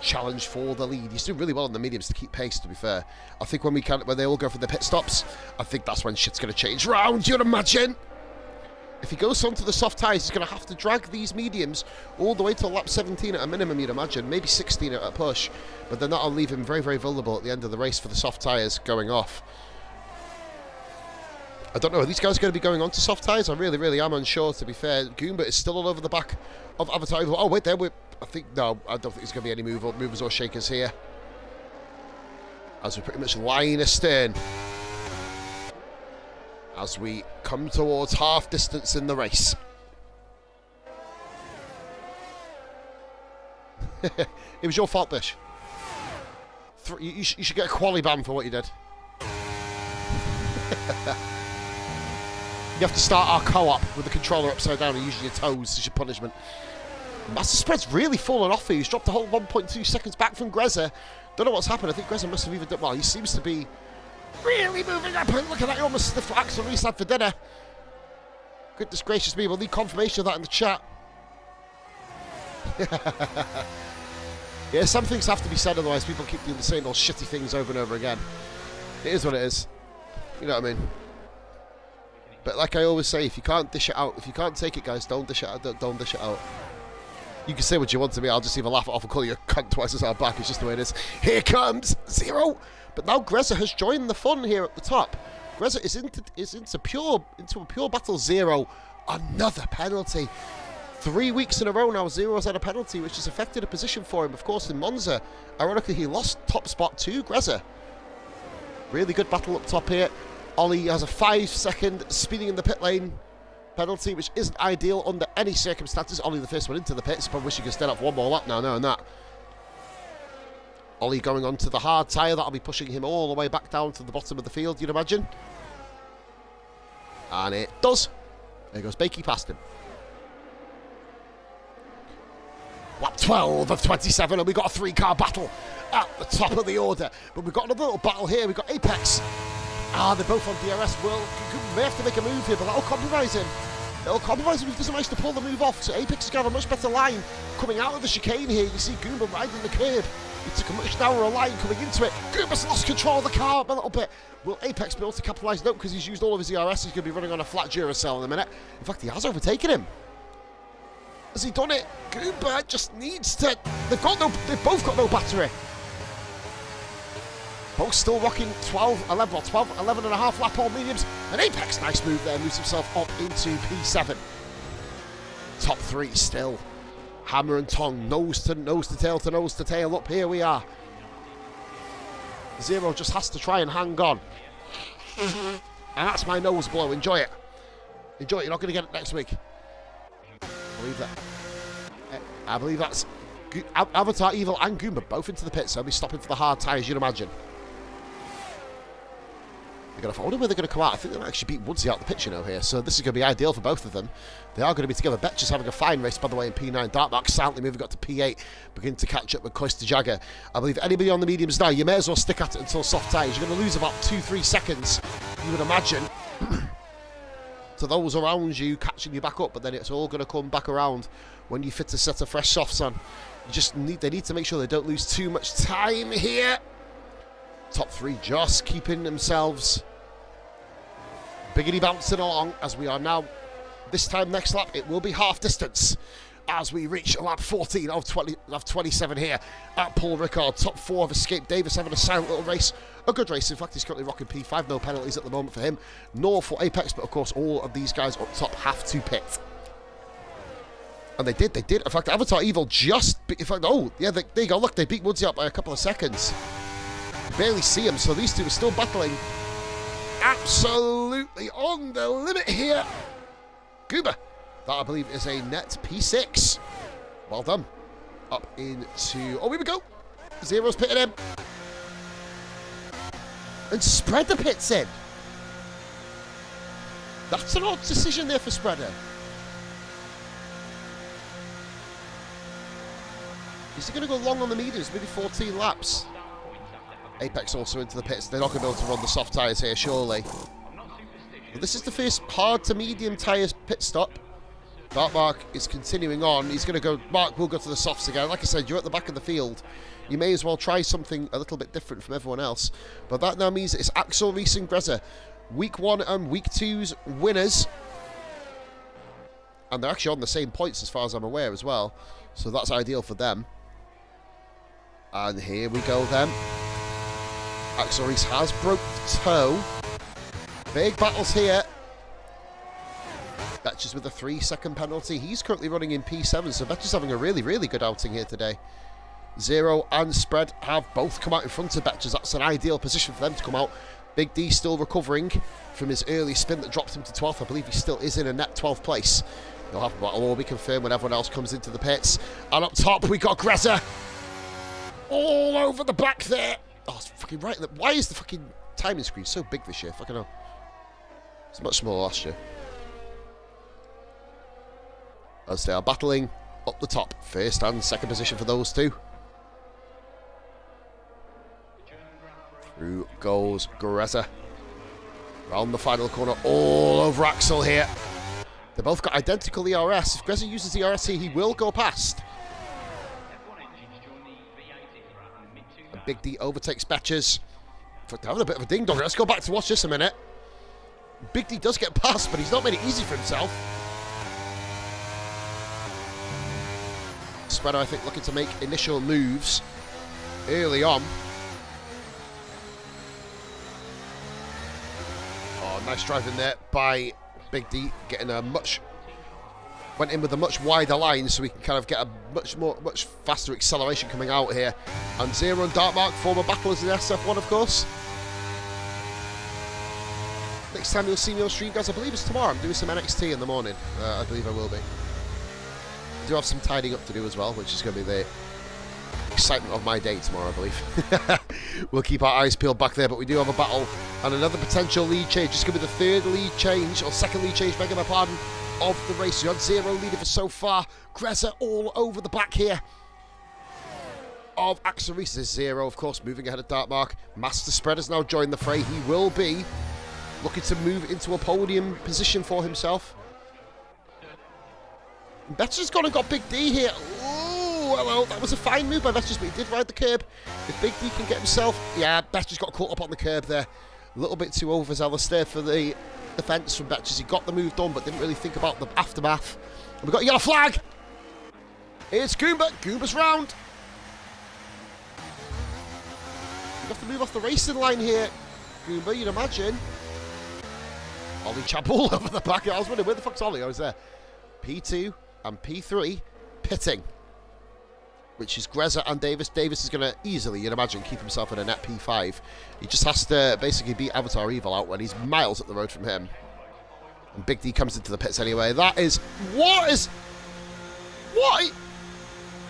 Challenge for the lead. He's doing really well on the mediums to keep pace, to be fair. I think when we can, when they all go for the pit stops, I think that's when shit's going to change round, you'd imagine. If he goes onto the soft tyres, he's going to have to drag these mediums all the way to lap 17 at a minimum, you'd imagine. Maybe 16 at a push. But then that'll leave him very, very vulnerable at the end of the race for the soft tyres going off. I don't know, are these guys going to be going on to soft tyres? I really, really am unsure, to be fair. Goomba is still all over the back of Avatar. Oh, wait, there. we I think, no, I don't think there's going to be any move movers or shakers here. As we pretty much line astern as we come towards half distance in the race. it was your fault, Bish. You, you, sh you, should get a quali ban for what you did. you have to start our co-op with the controller upside down and using your toes as your punishment. Master Spread's really fallen off here. He's dropped a whole 1.2 seconds back from Grezza. Don't know what's happened. I think Grezza must have even done... Well, he seems to be really moving up. Look at that, he almost sniffed Axel Reese had for dinner. Goodness gracious me, we'll need confirmation of that in the chat. yeah, some things have to be said, otherwise people keep doing the same old shitty things over and over again. It is what it is. You know what I mean? But like I always say, if you can't dish it out, if you can't take it, guys, don't dish it out. Don't, don't dish it out. You can say what you want to me. I'll just either laugh it off and call you a cunt twice as hard back. It's just the way it is. Here comes Zero. But now Grezza has joined the fun here at the top. Grezza is into is into pure into a pure battle zero. Another penalty. Three weeks in a row now, Zero's had a penalty, which has affected a position for him. Of course, in Monza, ironically, he lost top spot to Grezza. Really good battle up top here. Ollie has a five second speeding in the pit lane penalty, which isn't ideal under any circumstances. Ollie the first one into the pits. Probably wish he could stand up one more lap now, knowing that. Ollie going on to the hard tyre. That'll be pushing him all the way back down to the bottom of the field, you'd imagine. And it does. There goes Bakey past him. Lap 12 of 27, and we've got a three-car battle at the top of the order. But we've got another little battle here. We've got Apex. Ah, they're both on DRS. Well, may have to make a move here, but that'll compromise him. It'll compromise him if he doesn't manage to pull the move off. So Apex is going to have a much better line coming out of the chicane here. You see Goomba riding the curb. He took a much narrower line coming into it. Goomba's lost control of the car a little bit. Will Apex be able to capitalise? No, because he's used all of his ERS. He's going to be running on a flat Duracell in a minute. In fact, he has overtaken him. Has he done it? Goomba just needs to... They've got no... They've both got no battery. Both still rocking 12, 11, or 12, 11 and a half lap on mediums. And Apex, nice move there, moves himself up into P7. Top three still. Hammer and Tong, nose to nose to tail to nose to tail. Up here we are. Zero just has to try and hang on. and that's my nose blow. Enjoy it. Enjoy it. You're not going to get it next week. I believe that. Eh, I believe that's Avatar, Evil, and Goomba both into the pit, so I'll be stopping for the hard tyres, you'd imagine. They're gonna, I wonder where they're going to come out. I think they might actually beat Woodsy out the pitch, you know, here. So this is going to be ideal for both of them. They are going to be together. Betcher's having a fine race, by the way, in P9. Darkmark silently moving up to P8, beginning to catch up with Cloister Jagger. I believe anybody on the mediums now, you may as well stick at it until soft tyres. You're going to lose about two, three seconds, you would imagine, to those around you catching you back up. But then it's all going to come back around when you fit a set of fresh softs on. You just need, they need to make sure they don't lose too much time here. Top three just keeping themselves biggity bouncing along as we are now. This time next lap, it will be half distance as we reach lap 14 of 20 of 27 here at Paul Ricard. Top four of Escape Davis having a silent little race. A good race. In fact, he's currently rocking P5. No penalties at the moment for him, nor for Apex. But of course, all of these guys up top have to pit. And they did, they did. In fact, Avatar Evil just, in fact, oh, yeah, they, there you go. Look, they beat Woodsy up by a couple of seconds barely see him, so these two are still battling. Absolutely on the limit here. Goomba, that I believe is a net P6. Well done. Up into, oh, here we go. Zero's pitting him. And spread the pits in. That's an odd decision there for Spreader. Is he going to go long on the mediums, maybe 14 laps? Apex also into the pits. They're not going to be able to run the soft tyres here, surely. Well, this is the first hard to medium tyres pit stop. Dark Mark is continuing on. He's going to go... Mark will go to the softs again. Like I said, you're at the back of the field. You may as well try something a little bit different from everyone else. But that now means it's Axel Reese and Grezza. Week 1 and Week two's winners. And they're actually on the same points as far as I'm aware as well. So that's ideal for them. And here we go then. Reese has broke the toe. Big battles here. Betches with a three second penalty. He's currently running in P7, so Betches having a really, really good outing here today. Zero and Spread have both come out in front of Betches. That's an ideal position for them to come out. Big D still recovering from his early spin that dropped him to 12th. I believe he still is in a net 12th place. He'll have battle all be confirmed when everyone else comes into the pits. And up top, we got Greta. All over the back there. Oh, it's fucking right. Why is the fucking timing screen so big this year? Fucking hell. It's much smaller last year. As they are battling up the top. First and second position for those two. Through goes Greta. Round the final corner, all over Axel here. They both got identical ERS. If Greta uses ERS he will go past. Big D overtakes Betches. Having a bit of a ding-dong. Let's go back to watch this a minute. Big D does get past, but he's not made it easy for himself. Spreader, I think, looking to make initial moves early on. Oh, nice driving there by Big D, getting a much went in with a much wider line so we can kind of get a much more, much faster acceleration coming out here. And Zero and Darkmark, former battlers in SF1, of course. Next time you'll see me on stream, guys, I believe it's tomorrow. I'm doing some NXT in the morning. Uh, I believe I will be. I do have some tidying up to do as well, which is going to be the excitement of my day tomorrow, I believe. we'll keep our eyes peeled back there, but we do have a battle and another potential lead change. It's going to be the third lead change, or second lead change, begging my pardon, of the race. You had zero leader for so far. Grezza all over the back here of Reese. zero, of course, moving ahead of Darkmark. Master Spread has now joined the fray. He will be looking to move into a podium position for himself. Betcher's gone and got Big D here. Oh, hello. That was a fine move by Betcher's, but he did ride the curb. If Big D can get himself... Yeah, Betcher's got caught up on the curb there. A little bit too overzealous there for the defence from Betcher's. He got the move done, but didn't really think about the aftermath. And we've got a yellow flag. It's Goomba. Goomba's round. You have to move off the racing line here, Goomba, you'd imagine. Ollie Champ all over the back. I was wondering, where the fuck's Ollie? I was there. P2 and P3 pitting, which is Grezza and Davis. Davis is going to easily, you'd imagine, keep himself in a net P5. He just has to basically beat Avatar Evil out when he's miles up the road from him. And Big D comes into the pits anyway. That is... What is... What?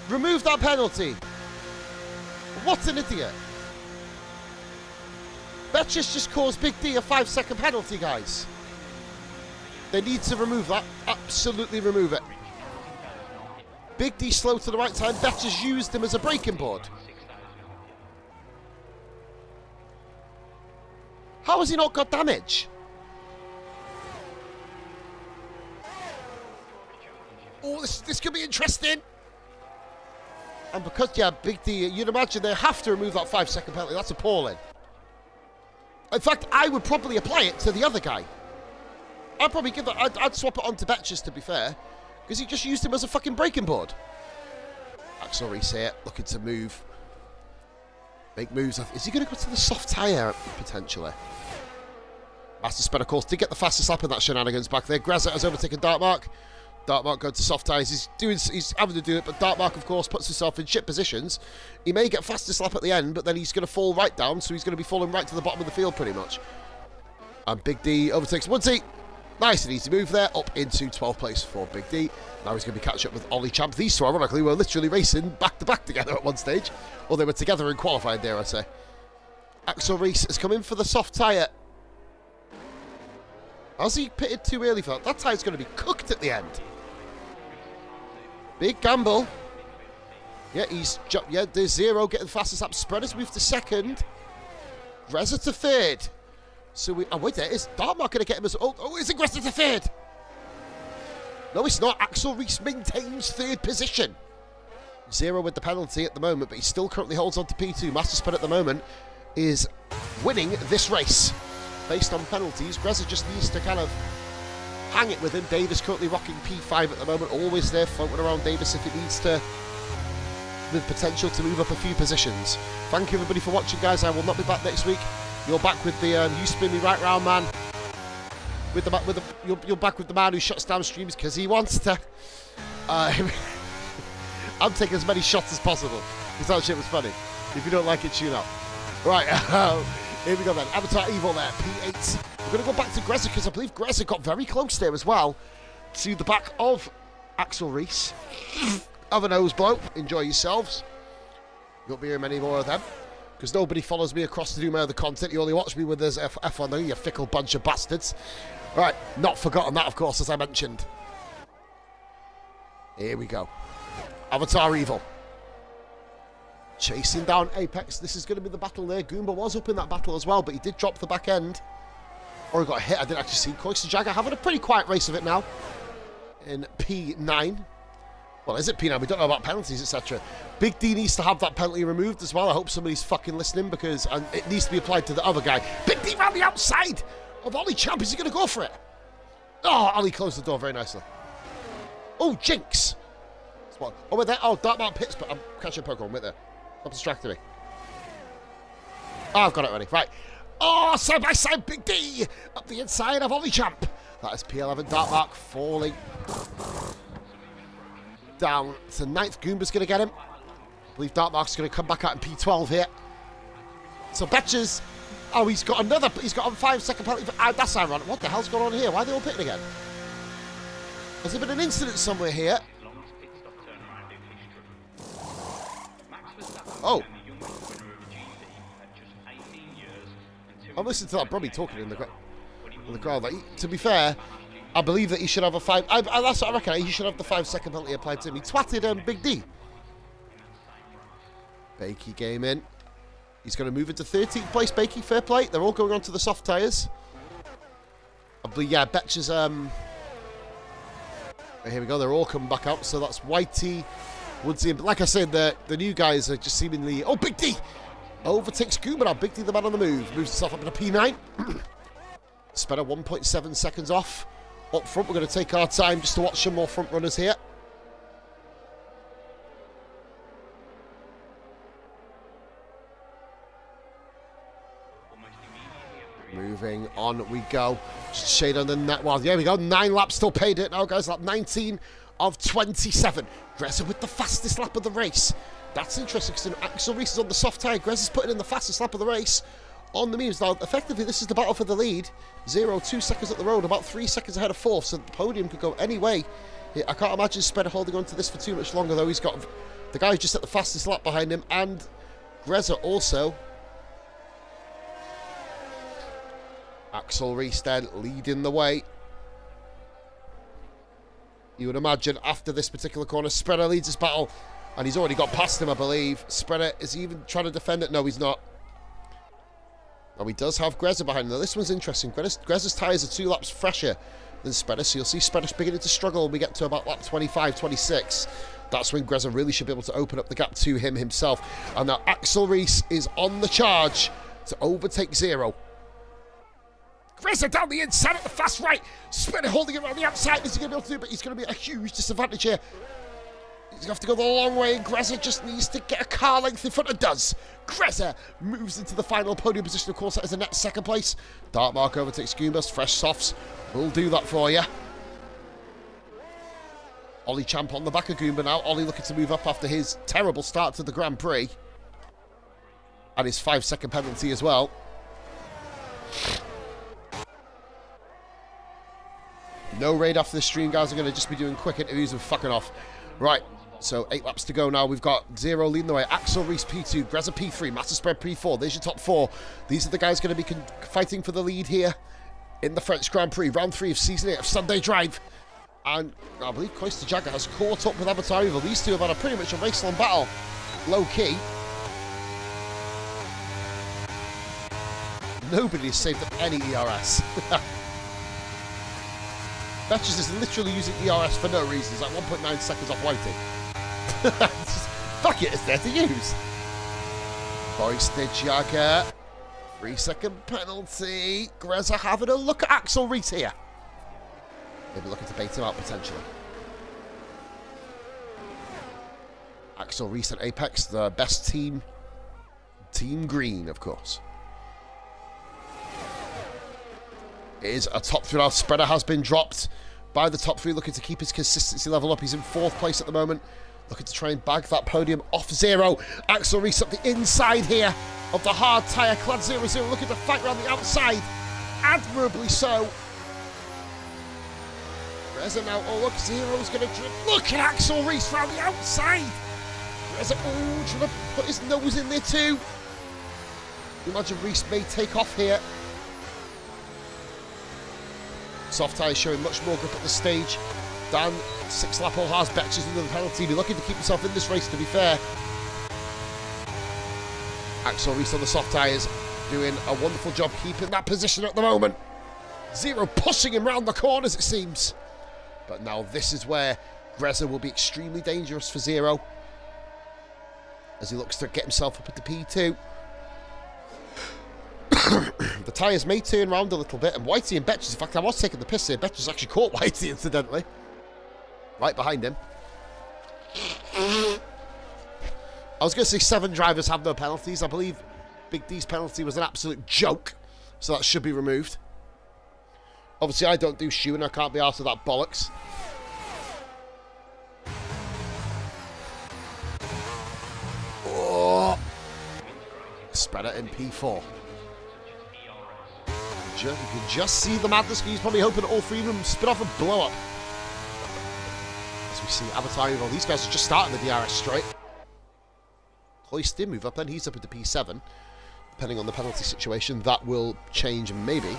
Remove that penalty. What an idiot. Betches just caused Big D a five second penalty, guys. They need to remove that. Absolutely remove it. Big D slow to the right time. Betches used him as a braking board. How has he not got damage? Oh, this, this could be interesting. And because, yeah, Big D, you'd imagine they have to remove that five second penalty. That's appalling. In fact, I would probably apply it to the other guy. I'd probably give that. I'd, I'd swap it on to Betches, to be fair, because he just used him as a fucking braking board. Axel Reese looking to move. Make moves. Is he going to go to the soft tyre, potentially? Master Spread, of course, did get the fastest lap in that shenanigans back there. Grezza has overtaken Darkmark. Darkmark going to soft tyres. He's doing, he's having to do it, but Darkmark, of course, puts himself in shit positions. He may get fastest lap at the end, but then he's going to fall right down, so he's going to be falling right to the bottom of the field pretty much. And Big D overtakes Woodsy. Nice and easy move there, up into 12th place for Big D. Now he's going to be catching up with Ollie Champ. These two, ironically, were literally racing back to back together at one stage. Or they were together in qualifying, dare I say. Axel Reese has come in for the soft tyre. Has he pitted too early for that? That tyre's going to be cooked at the end. Big gamble. Yeah, he's yeah. There's zero getting fastest up. Spreaders move to second. Reza to third. So we. Oh wait, there is Darkmark going to get him as. Oh, oh, is it Reza to third? No, it's not. Axel Reese maintains third position. Zero with the penalty at the moment, but he still currently holds on to P2. Master Spread at the moment is winning this race based on penalties. Grezza just needs to kind of hang it with him. Davis currently rocking P5 at the moment, always there floating around Davis if it needs to, with potential to move up a few positions. Thank you everybody for watching, guys. I will not be back next week. You're back with the um, you spin me right round, man. With the with the you're, you're back with the man who shuts down streams because he wants to. Uh, I'm taking as many shots as possible because that shit was funny. If you don't like it, tune out. Right, here we go then. Avatar Evil there, P8. We're going to go back to Grezza because I believe Grezza got very close there as well to the back of Axel Reese. Have a nose blow. Enjoy yourselves. You won't be hearing many more of them because nobody follows me across to do my other content. You only watch me with this F F1 now, you fickle bunch of bastards. Right, not forgotten that, of course, as I mentioned. Here we go. Avatar Evil. Chasing down Apex. This is going to be the battle there. Goomba was up in that battle as well, but he did drop the back end. Or he got hit. I didn't actually see Cloister Jagger having a pretty quiet race of it now. In P9. Well, is it P9? We don't know about penalties, etc. Big D needs to have that penalty removed as well. I hope somebody's fucking listening because it needs to be applied to the other guy. Big D around the outside of Ollie Champ. Is he going to go for it? Oh, Ollie closed the door very nicely. Oh, Jinx. Oh, we're there. Oh, Darkmark Pits, but I'm catching Pokemon. Wait there. Stop distracting me. Oh, I've got it ready. Right. Oh, side by side, Big D up the inside of Ollie Champ. That is P11 Dartmark falling down to ninth. Goomba's going to get him. I believe Dartmark's going to come back out in P12 here. So Betches Oh, he's got another. He's got a five second penalty. Uh, that's ironic. What the hell's going on here? Why are they all pitting again? Has there been an incident somewhere here? Oh. I'm listening to that Brummy talking in the, in the crowd. Like, to be fair, I believe that he should have a five. I, I, that's what I reckon. He should have the five second penalty applied to him. He twatted um, Big D. Bakey game in. He's going to move into 13th place. Bakey, fair play. They're all going on to the soft tyres. I believe, yeah, Betcher's. Um, here we go. They're all coming back out. So that's Whitey, Woodsy. But like I said, the the new guys are just seemingly. Oh, Big D overtakes now. Big D, the man on the move, moves himself up a P9. Sped 1.7 seconds off. Up front, we're going to take our time just to watch some more front runners here. Moving on we go. Shade on the net. Well, there we go. Nine laps still paid it now, guys. Lap 19 of 27. Grezza with the fastest lap of the race. That's interesting because Axel Reese is on the soft tyre. Grezza's putting in the fastest lap of the race on the memes. Now, effectively, this is the battle for the lead. Zero, two seconds at the road, about three seconds ahead of fourth, so the podium could go any way. I can't imagine Spreader holding on to this for too much longer, though. He's got the guy who's just at the fastest lap behind him, and Grezza also. Axel Reese then leading the way. You would imagine after this particular corner, Spreader leads this battle, and he's already got past him, I believe. Spreader is he even trying to defend it? No, he's not. Now he does have Grezza behind him. Now this one's interesting. Grezza's tyres are two laps fresher than Spreader, so you'll see Spreader beginning to struggle when we get to about lap 25, 26. That's when Grezza really should be able to open up the gap to him himself. And now Axel Reese is on the charge to overtake Zero. Grezza down the inside at the fast right. Spreader holding him on the outside. Is he going to be able to do it? But he's going to be a huge disadvantage here. He's going to have to go the long way, and Grezza just needs to get a car length in front of Does. Grezza moves into the final podium position, of course, that is the next second place. Dark Mark overtakes Goombas. Fresh softs will do that for you. Ollie Champ on the back of Goomba now. Ollie looking to move up after his terrible start to the Grand Prix. And his five second penalty as well. No raid after the stream, guys. are going to just be doing quick interviews and fucking off. Right, so eight laps to go now. We've got Zero leading the way. Axel Reese P2, Grezza P3, Master Spread P4. There's your top four. These are the guys going to be fighting for the lead here in the French Grand Prix. Round three of season eight of Sunday Drive. And I believe Cloister Jagger has caught up with Avatar Evil. These two have had a pretty much a race-long battle. Low key. Nobody has saved up any ERS. Betches is literally using ERS for no reason. It's like 1.9 seconds off waiting. fuck it, it's there to use. Cloister Jagger. Three second penalty. Grezza having a look at Axel Reese here. Maybe looking to bait him out potentially. Axel Reese and Apex, the best team. Team Green, of course. Is a top three now. Spreader has been dropped by the top three, looking to keep his consistency level up. He's in fourth place at the moment. Looking to try and bag that podium off zero. Axel Reese up the inside here of the hard tyre. Clad 0 0 looking to fight around the outside. Admirably so. Reza now. Oh, look, Zero's going to Look at Axel Reese around the outside. Reza, oh, trying to put his nose in there too. Imagine Reese may take off here. Soft tyre showing much more grip at the stage. Six lap all has Betches under the penalty. Be looking to keep himself in this race, to be fair. Axel Reese on the soft tyres, doing a wonderful job keeping that position at the moment. Zero pushing him round the corners, it seems. But now this is where Grezza will be extremely dangerous for Zero. As he looks to get himself up at the P2. the tyres may turn around a little bit, and Whitey and Betches, in fact, I was taking the piss here. Betches actually caught Whitey, incidentally. Right behind him. I was going to say seven drivers have no penalties. I believe Big D's penalty was an absolute joke, so that should be removed. Obviously, I don't do shoeing. I can't be asked of that bollocks. Oh. In P4. Just, you can just see the madness. He's probably hoping all three of them spin off and blow up. We see Avatar Evil. These guys are just starting the DRS straight. Hoist did move up then. He's up into P7. Depending on the penalty situation, that will change maybe.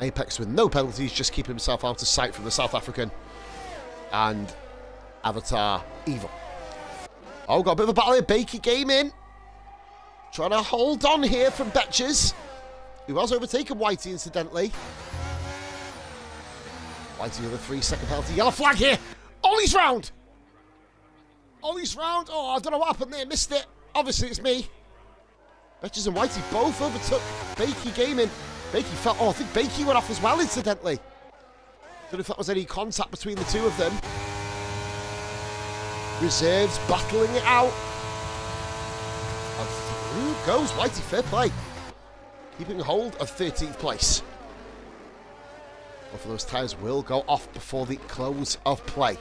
Apex with no penalties, just keeping himself out of sight from the South African. And Avatar Evil. Oh, got a bit of a battle here. Bakey game in. Trying to hold on here from Betches. Who has overtaken Whitey, incidentally. Whitey with a three-second penalty. Yellow flag here. Ollie's round. Ollie's round. Oh, I don't know what happened there. Missed it. Obviously, it's me. Betches and Whitey both overtook Bakey Gaming. Bakey felt... Oh, I think Bakey went off as well, incidentally. Don't know if that was any contact between the two of them. Reserves battling it out. And through goes Whitey. Fair play. Keeping hold of 13th place. Of those tyres will go off before the close of play.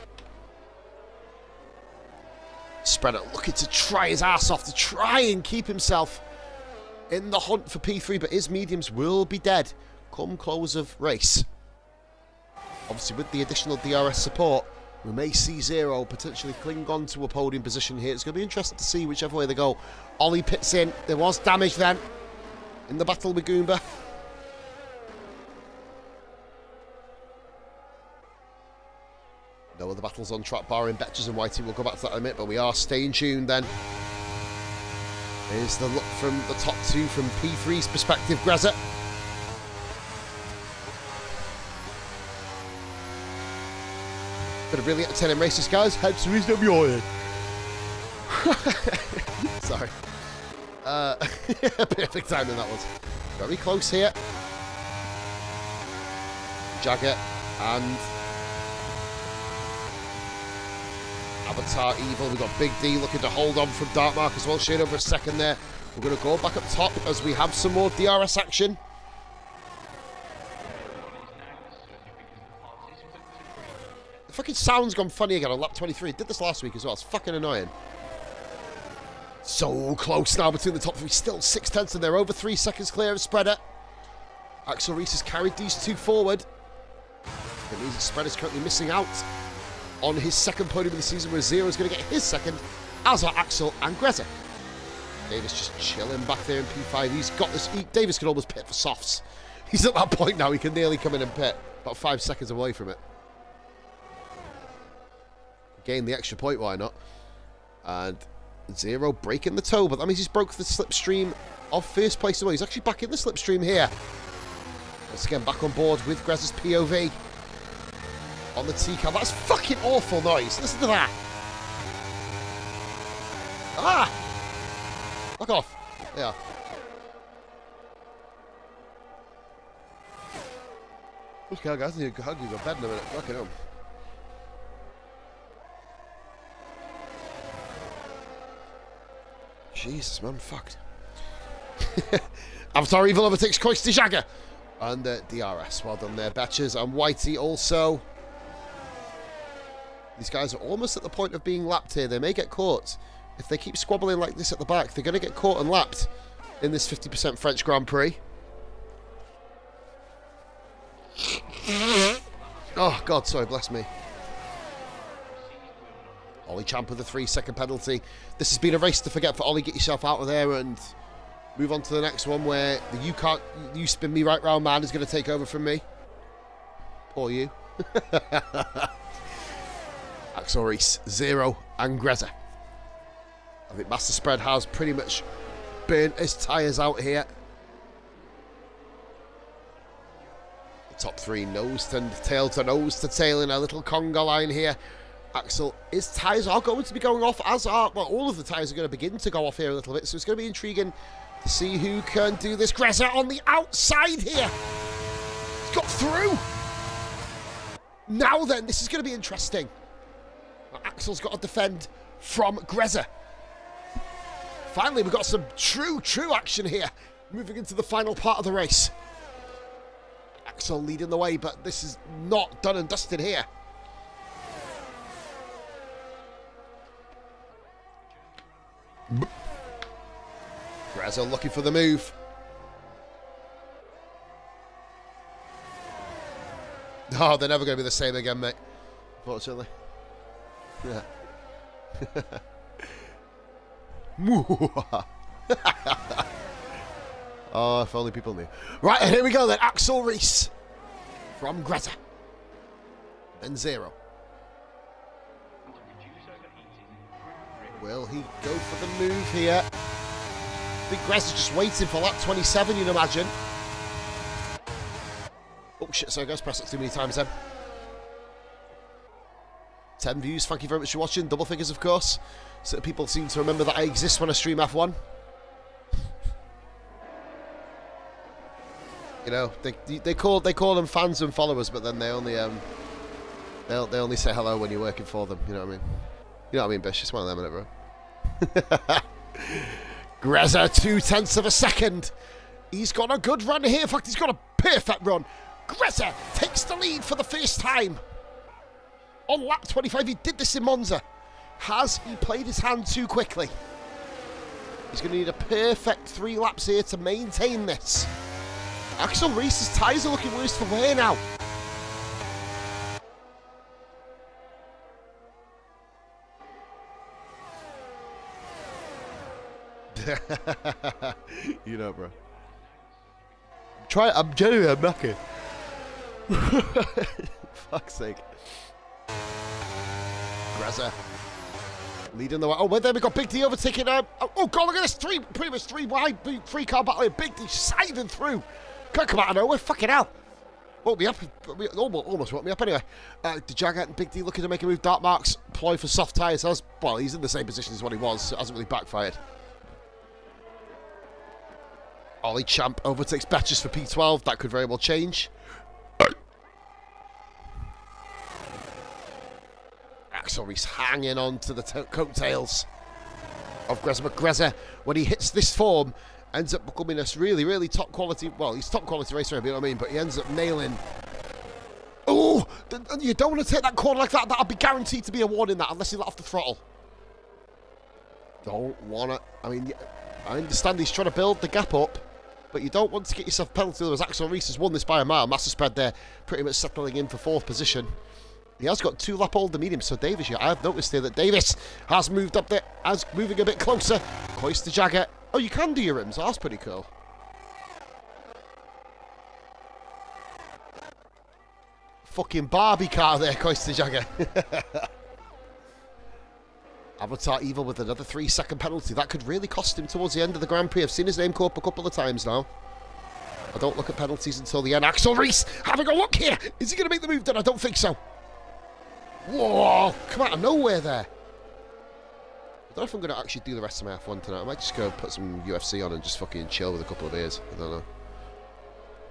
Spreader looking to try his ass off to try and keep himself in the hunt for P3, but his mediums will be dead come close of race. Obviously, with the additional DRS support, we may see Zero potentially cling on to a podium position here. It's going to be interesting to see whichever way they go. Ollie pits in. There was damage then in the battle with Goomba. No other battles on track, barring Betches and Whitey. We'll go back to that in a minute, but we are staying tuned then. Here's the look from the top two from P3's perspective, Grezza. Been a really entertaining races, guys. Hope to reason your Sorry. Uh, perfect timing that was. Very close here. Jagger and Avatar Evil. We've got Big D looking to hold on from Darkmark as well. Shade over a second there. We're going to go back up top as we have some more DRS action. The fucking sound's gone funny again on lap 23. Did this last week as well. It's fucking annoying. So close now between the top three. Still six tenths and they're over three seconds clear of Spreader. Axel Reese has carried these two forward. It means that Spreader's currently missing out on his second podium of the season where Zero is going to get his second, as are Axel and Grezza. Davis just chilling back there in P5. He's got this. He, Davis can almost pit for softs. He's at that point now. He can nearly come in and pit. About five seconds away from it. Gain the extra point, why not? And Zero breaking the toe, but that means he's broke the slipstream of first place away. He's actually back in the slipstream here. Once again, back on board with Grez's POV on the T-Cam. That's fucking awful noise. Listen to that. Ah! Fuck off. Yeah. Okay, guys, I need to hug you bed in a minute. Fucking hell. Jesus, man, fucked. Avatar Evil overtakes Koisty Jagger. And uh, DRS, well done there, Betches. And Whitey also. These guys are almost at the point of being lapped here. They may get caught. If they keep squabbling like this at the back, they're going to get caught and lapped in this 50% French Grand Prix. Oh, God, sorry, bless me. Ollie Champ with a three second penalty. This has been a race to forget for Ollie. Get yourself out of there and move on to the next one where the you can't you spin me right round man is going to take over from me. Poor you. Axel Reese, Zero, and Grezza. I think Master Spread has pretty much burnt his tyres out here. The top three nose to tail to nose to tail in a little conga line here. Axel, his tyres are going to be going off, as are, well, all of the tyres are going to begin to go off here a little bit, so it's going to be intriguing to see who can do this. Grezza on the outside here. He's got through. Now then, this is going to be interesting. Axel's got to defend from Grezza. Finally, we've got some true, true action here. Moving into the final part of the race. Axel leading the way, but this is not done and dusted here. Grezza looking for the move. Oh, they're never going to be the same again, mate. Unfortunately. Yeah. oh, if only people knew. Right, here we go then. Axel Reese from Grezza. Then zero. Will he go for the move here? Big Grezza just waiting for that 27, you'd imagine. Oh shit, sorry guys, pressed it too many times then. 10 views, thank you very much for watching. Double figures, of course. So people seem to remember that I exist when I stream F1. You know, they they call they call them fans and followers, but then they only um they they only say hello when you're working for them. You know what I mean? You know what I mean, Bish? It's one of them, innit, bro? Grezza, two tenths of a second. He's got a good run here. In fact, he's got a perfect run. Grezza takes the lead for the first time. On lap 25, he did this in Monza. Has he played his hand too quickly? He's going to need a perfect three laps here to maintain this. Axel Reese's tyres are looking worse for wear now. you know, bro. Try. I'm genuinely I'm. Fuck's sake. Grezza. Leading the way. Oh, wait, there we got Big D overtaking. Um, oh, oh, God, look at this. Three, pretty much three wide, three car battle. Big D scything through. Can't come out of nowhere. Fucking hell. Woke me up. Almost, almost woke me up anyway. Uh, Jagger and Big D looking to make a move. Darkmark's ploy for soft tyres. Well, he's in the same position as what he was, so it hasn't really backfired. Ollie Champ overtakes Batches for P12. That could very well change. Axel Reese hanging on to the coattails of Grezza McGreza. When he hits this form, ends up becoming a really, really top quality. Well, he's top quality racer, you know what I mean? But he ends up nailing. Oh, you don't want to take that corner like that. That'll be guaranteed to be a warning. That unless you let off the throttle. Don't want to. I mean, I understand he's trying to build the gap up but you don't want to get yourself penalty. As Axel Reese has won this by a mile. Master Spread there, pretty much settling in for fourth position. He has got two lap older medium, so Davis, yeah, I've noticed here that Davis has moved up there, as moving a bit closer. Hoist the Jagger. Oh, you can do your rims. That's pretty cool. Fucking Barbie car there, Coist the Jagger. Avatar Evil with another three second penalty. That could really cost him towards the end of the Grand Prix. I've seen his name come up a couple of times now. I don't look at penalties until the end. Axel Reese having a look here. Is he going to make the move then? I don't think so. Whoa, come out of nowhere there. I don't know if I'm going to actually do the rest of my F1 tonight. I might just go put some UFC on and just fucking chill with a couple of beers. I don't know.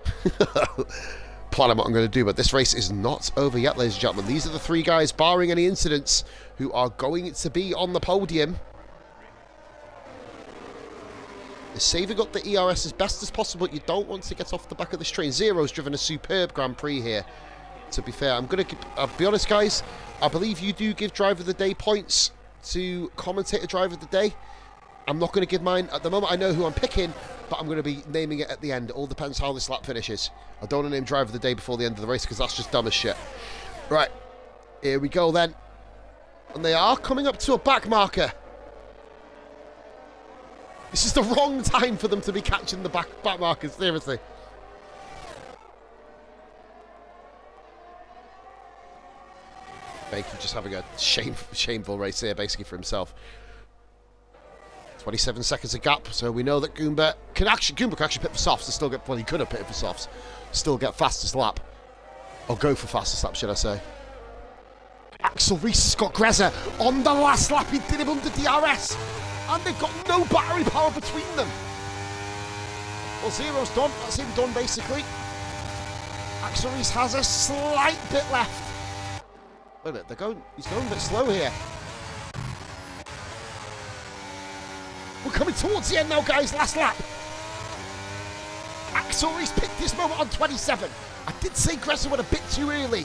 Plan planning what I'm going to do, but this race is not over yet, ladies and gentlemen. These are the three guys, barring any incidents, who are going to be on the podium. They're Saving up the ERS as best as possible. You don't want to get off the back of this train. Zero's driven a superb Grand Prix here, to be fair. I'm going to I'll be honest, guys. I believe you do give Driver of the Day points to commentator Driver of the Day. I'm not going to give mine at the moment. I know who I'm picking, but I'm going to be naming it at the end. It all depends how this lap finishes. I don't want to name driver of the day before the end of the race because that's just dumb as shit. Right, here we go then. And they are coming up to a back marker. This is the wrong time for them to be catching the back, back markers, seriously. Bakey just having a shame, shameful race here, basically, for himself. 27 seconds of gap, so we know that Goomba can actually Goomba can actually pit for softs and still get well he could have pitted for softs, still get fastest lap. Or go for fastest lap, should I say. Axel Reese has got Grezza on the last lap, he did him under DRS. And they've got no battery power between them. Well, Zero's done, that's him done basically. Axel Reese has a slight bit left. Wait a minute, they're going, he's going a bit slow here. We're coming towards the end now, guys. Last lap. Axori's picked this moment on 27. I did say Grezza went a bit too early.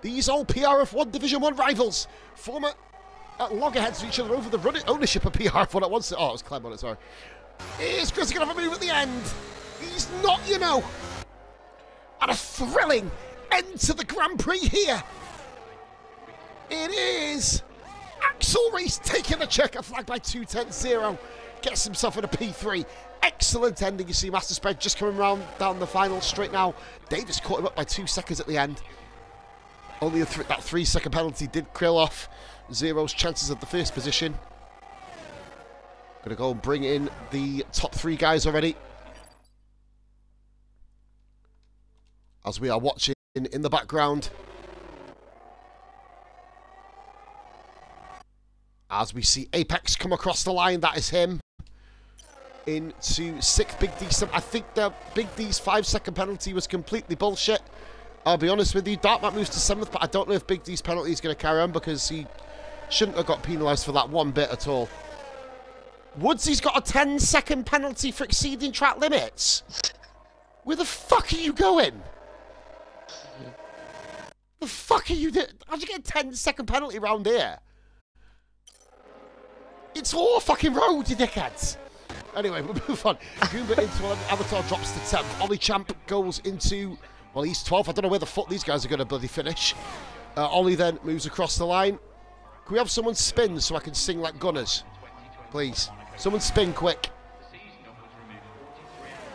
These old PRF1 Division 1 rivals, former at loggerheads to each other over the ownership of PRF1 at once. Oh, it was Clem on it, sorry. Is Grezza going to have a move at the end? He's not, you know. And a thrilling to the Grand Prix here. It is Axel Reese taking the checker flag by 210-0. Gets himself in a P3. Excellent ending. You see Master Spread just coming round down the final straight now. Davis caught him up by two seconds at the end. Only th that three second penalty did krill off Zero's chances of the first position. Gonna go and bring in the top three guys already. As we are watching in the background. As we see Apex come across the line, that is him. Into sixth, Big D. I think the Big D's five second penalty was completely bullshit. I'll be honest with you. Darkmark moves to seventh, but I don't know if Big D's penalty is going to carry on because he shouldn't have got penalised for that one bit at all. Woodsy's got a 10 second penalty for exceeding track limits. Where the fuck are you going? The fuck are you doing? How'd you get a 10 second penalty round here? It's all fucking road, you dickheads. Anyway, we'll move on. Goomba into Avatar drops to 10th. Ollie Champ goes into, well, he's 12th. I don't know where the fuck these guys are going to bloody finish. Uh, Ollie then moves across the line. Can we have someone spin so I can sing like Gunners? Please. Someone spin quick.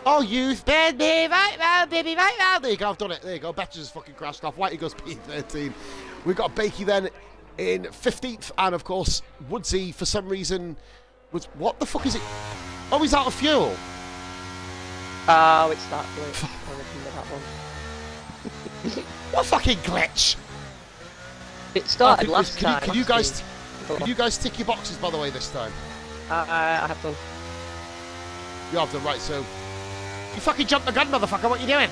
Oh, youth, bend me right round, baby, right round. There you go, I've done it. There you go. Betches fucking crashed off. Whitey goes P13. We've got Bakey then in 15th, and of course, Woodsy, for some reason, was. What the fuck is it? Oh, he's out of fuel. Oh, it's that glitch. that one. what fucking glitch? It started oh, last can time. You, can you guys, can you guys tick your boxes by the way this time? Uh, I have done. You have done, right? So you fucking jumped the gun, motherfucker. What are you doing?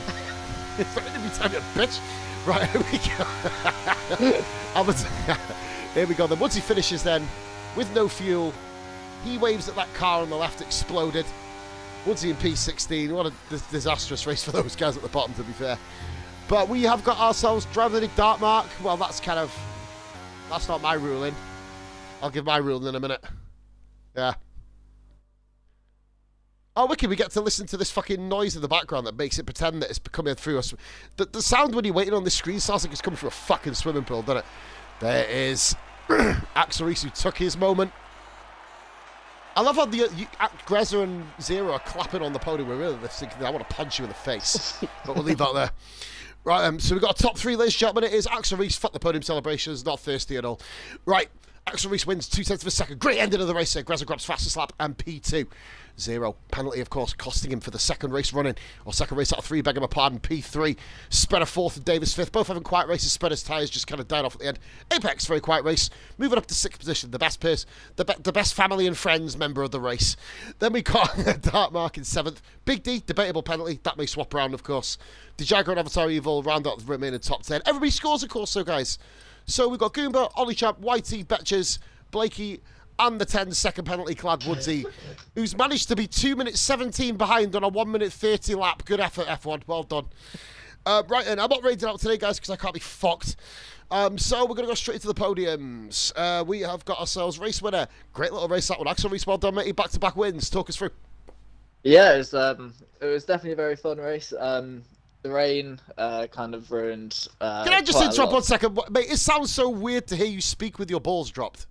Every time you bitch. Right, here we go. here we go. Then once he finishes, then with no fuel, he waves at that car on the left. Exploded. Woodsy in P16. What a disastrous race for those guys at the bottom, to be fair. But we have got ourselves driving the Darkmark. Well, that's kind of that's not my ruling. I'll give my ruling in a minute. Yeah. Oh, wicked, we get to listen to this fucking noise in the background that makes it pretend that it's coming through us. The, the sound when you're waiting on the screen sounds like it's coming through a fucking swimming pool, doesn't it? There is Axel Reese who took his moment. I love how the you, Grezza and Zero are clapping on the podium. We're really thinking, I want to punch you in the face. but we'll leave that there. Right, um, so we've got a top three, ladies and gentlemen. It is Axel Reese, fuck the podium celebrations, not thirsty at all. Right, Axel Reese wins two tenths of a second. Great ending of the race there. Grezza grabs fastest lap and P2. Zero. Penalty, of course, costing him for the second race running, or second race out of three, begging my pardon. P3. Spreader fourth and Davis fifth. Both having quiet races. Spreader's tyres just kind of died off at the end. Apex, very quiet race. Moving up to sixth position. The best person, the, be the best family and friends member of the race. Then we got Darkmark in seventh. Big D, debatable penalty. That may swap around, of course. Djago and Avatar Evil round out the remaining top 10. Everybody scores, of course, so guys. So we've got Goomba, Ollie Champ, Whitey, Betches, Bakey, and the 10 second penalty clad Woodsy, who's managed to be 2 minutes 17 behind on a 1 minute 30 lap. Good effort, F1. Well done. Uh, right then, I'm not rated out today, guys, because I can't be fucked. Um, so we're going to go straight to the podiums. Uh, we have got ourselves race winner. Great little race that one. Axel Reese, well done, mate. Back to back wins. Talk us through. Yeah, it was, um, it was definitely a very fun race. Um, the rain uh, kind of ruined. Uh, Can I just interrupt one second? Mate, it sounds so weird to hear you speak with your balls dropped.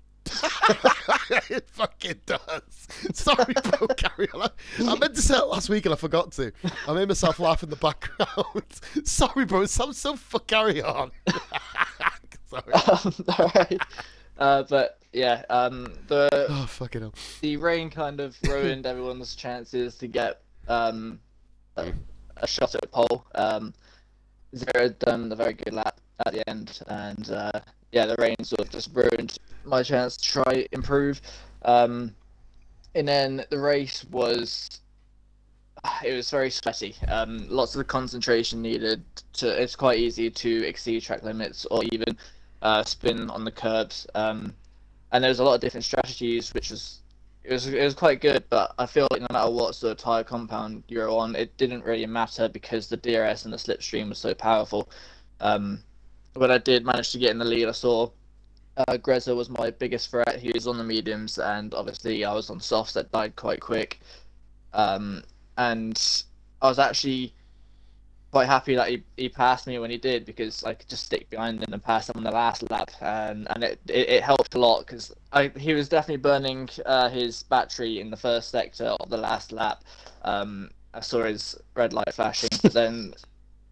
It fucking does. Sorry, bro. Carry on. I meant to say it last week and I forgot to. I made myself laugh in the background. Sorry, bro. It sounds so fuck. Carry on. Sorry. Um, all right. Uh, but yeah, um, the oh fucking hell. The rain kind of ruined everyone's chances to get um, a, a shot at pole. Um, Zero done a very good lap at the end, and uh, yeah, the rain sort of just ruined my chance to try improve. Um, and then the race was it was very sweaty. Um, lots of the concentration needed. To it's quite easy to exceed track limits or even uh, spin on the curbs. Um, and there's a lot of different strategies, which was it was it was quite good. But I feel like no matter what sort of tire compound you're on, it didn't really matter because the DRS and the slipstream was so powerful. Um, when I did manage to get in the lead, I saw uh, Grezza was my biggest threat. He was on the mediums, and obviously I was on softs that died quite quick. Um, and I was actually quite happy that he, he passed me when he did because I could just stick behind him and pass him on the last lap, and and it it, it helped a lot because he was definitely burning uh, his battery in the first sector of the last lap. Um, I saw his red light flashing, but then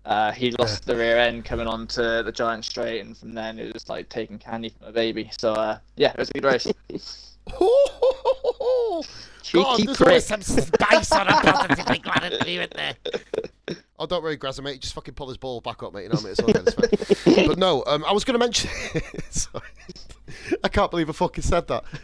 uh, he lost the rear end coming onto the giant straight, and from then it was like taking candy from a baby. So uh, yeah, it was a good race. God, there's always some spice on a positively glad to leave it there. Oh, don't worry, Grazza, mate. Just fucking pull his ball back up, mate. You know, mate. It's okay. It's fine. but no, um, I was going to mention. Sorry. I can't believe I fucking said that. Do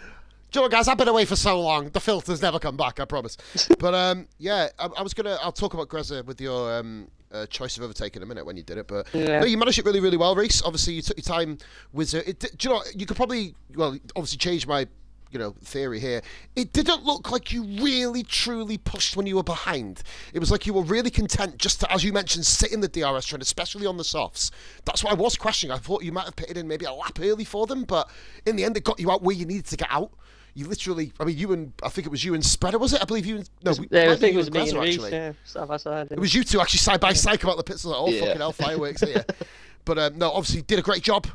you know what, guys? I've been away for so long. The filters never come back. I promise. But um, yeah, I, I was gonna. I'll talk about Grazza with your um, uh, choice of overtake in a minute when you did it. But Yeah. no, you managed it really, really well, Reese. Obviously, you took your time with it. it. Do you know? You could probably, well, obviously change my, you know, theory here. It didn't look like you really, truly pushed when you were behind. It was like you were really content just to, as you mentioned, sit in the DRS trend, especially on the softs. That's what I was questioning. I thought you might have pitted in maybe a lap early for them, but in the end, it got you out where you needed to get out. You literally, I mean, you and I think it was you and Spreader, was it? I believe you. And, no, we- Yeah, I think it was me and Reece, actually. yeah, side by side. It was you two actually side by side come out the pits. I was like, oh, Yeah. fucking hell, fireworks here. but um, no, obviously did a great job.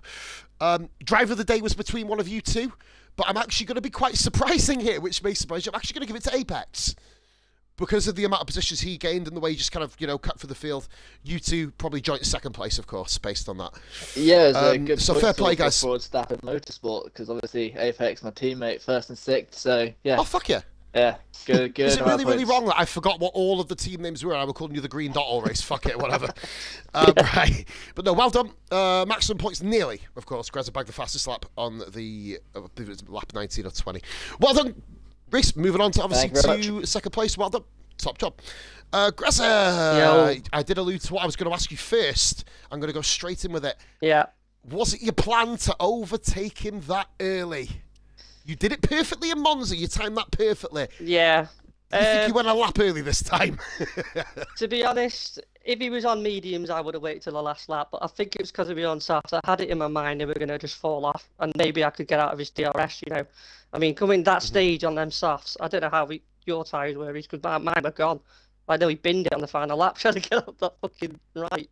Um, driver of the day was between one of you two, but I'm actually going to be quite surprising here, which may surprise you. I'm actually going to give it to Apex because of the amount of positions he gained and the way he just kind of, you know, cut for the field. You two probably joint second place, of course, based on that. Yeah, it was a Um, good so fair play, guys. Forward staff in motorsport because obviously Apex, my teammate, first and sixth. So yeah, Oh, fuck yeah. yeah, good, good. Is it really, really wrong that I forgot what all of the team names were? I was calling you the Green Dot All Race. Fuck it, whatever. um, right. But no, well done. Uh, maximum points nearly, of course. Grezza bagged the fastest lap on the uh, I believe it was lap 19 or 20. Well done, Reese. Moving on to obviously to second place. Well done. Top job. Uh, Grezza, Yo. I did allude to what I was going to ask you first. I'm going to go straight in with it. Yeah. Was it your plan to overtake him that early? You did it perfectly in Monza. You timed that perfectly. Yeah. You think Um, you went a lap early this time? to be honest, if he was on mediums, I would have waited till the last lap. But I think it was because he was on softs. I had it in my mind they were going to just fall off, and maybe I could get out of his DRS. You know, I mean, coming that stage on them softs, I don't know how we, your tyres were, because mine were gone. I know he binned it on the final lap trying to get up that fucking right.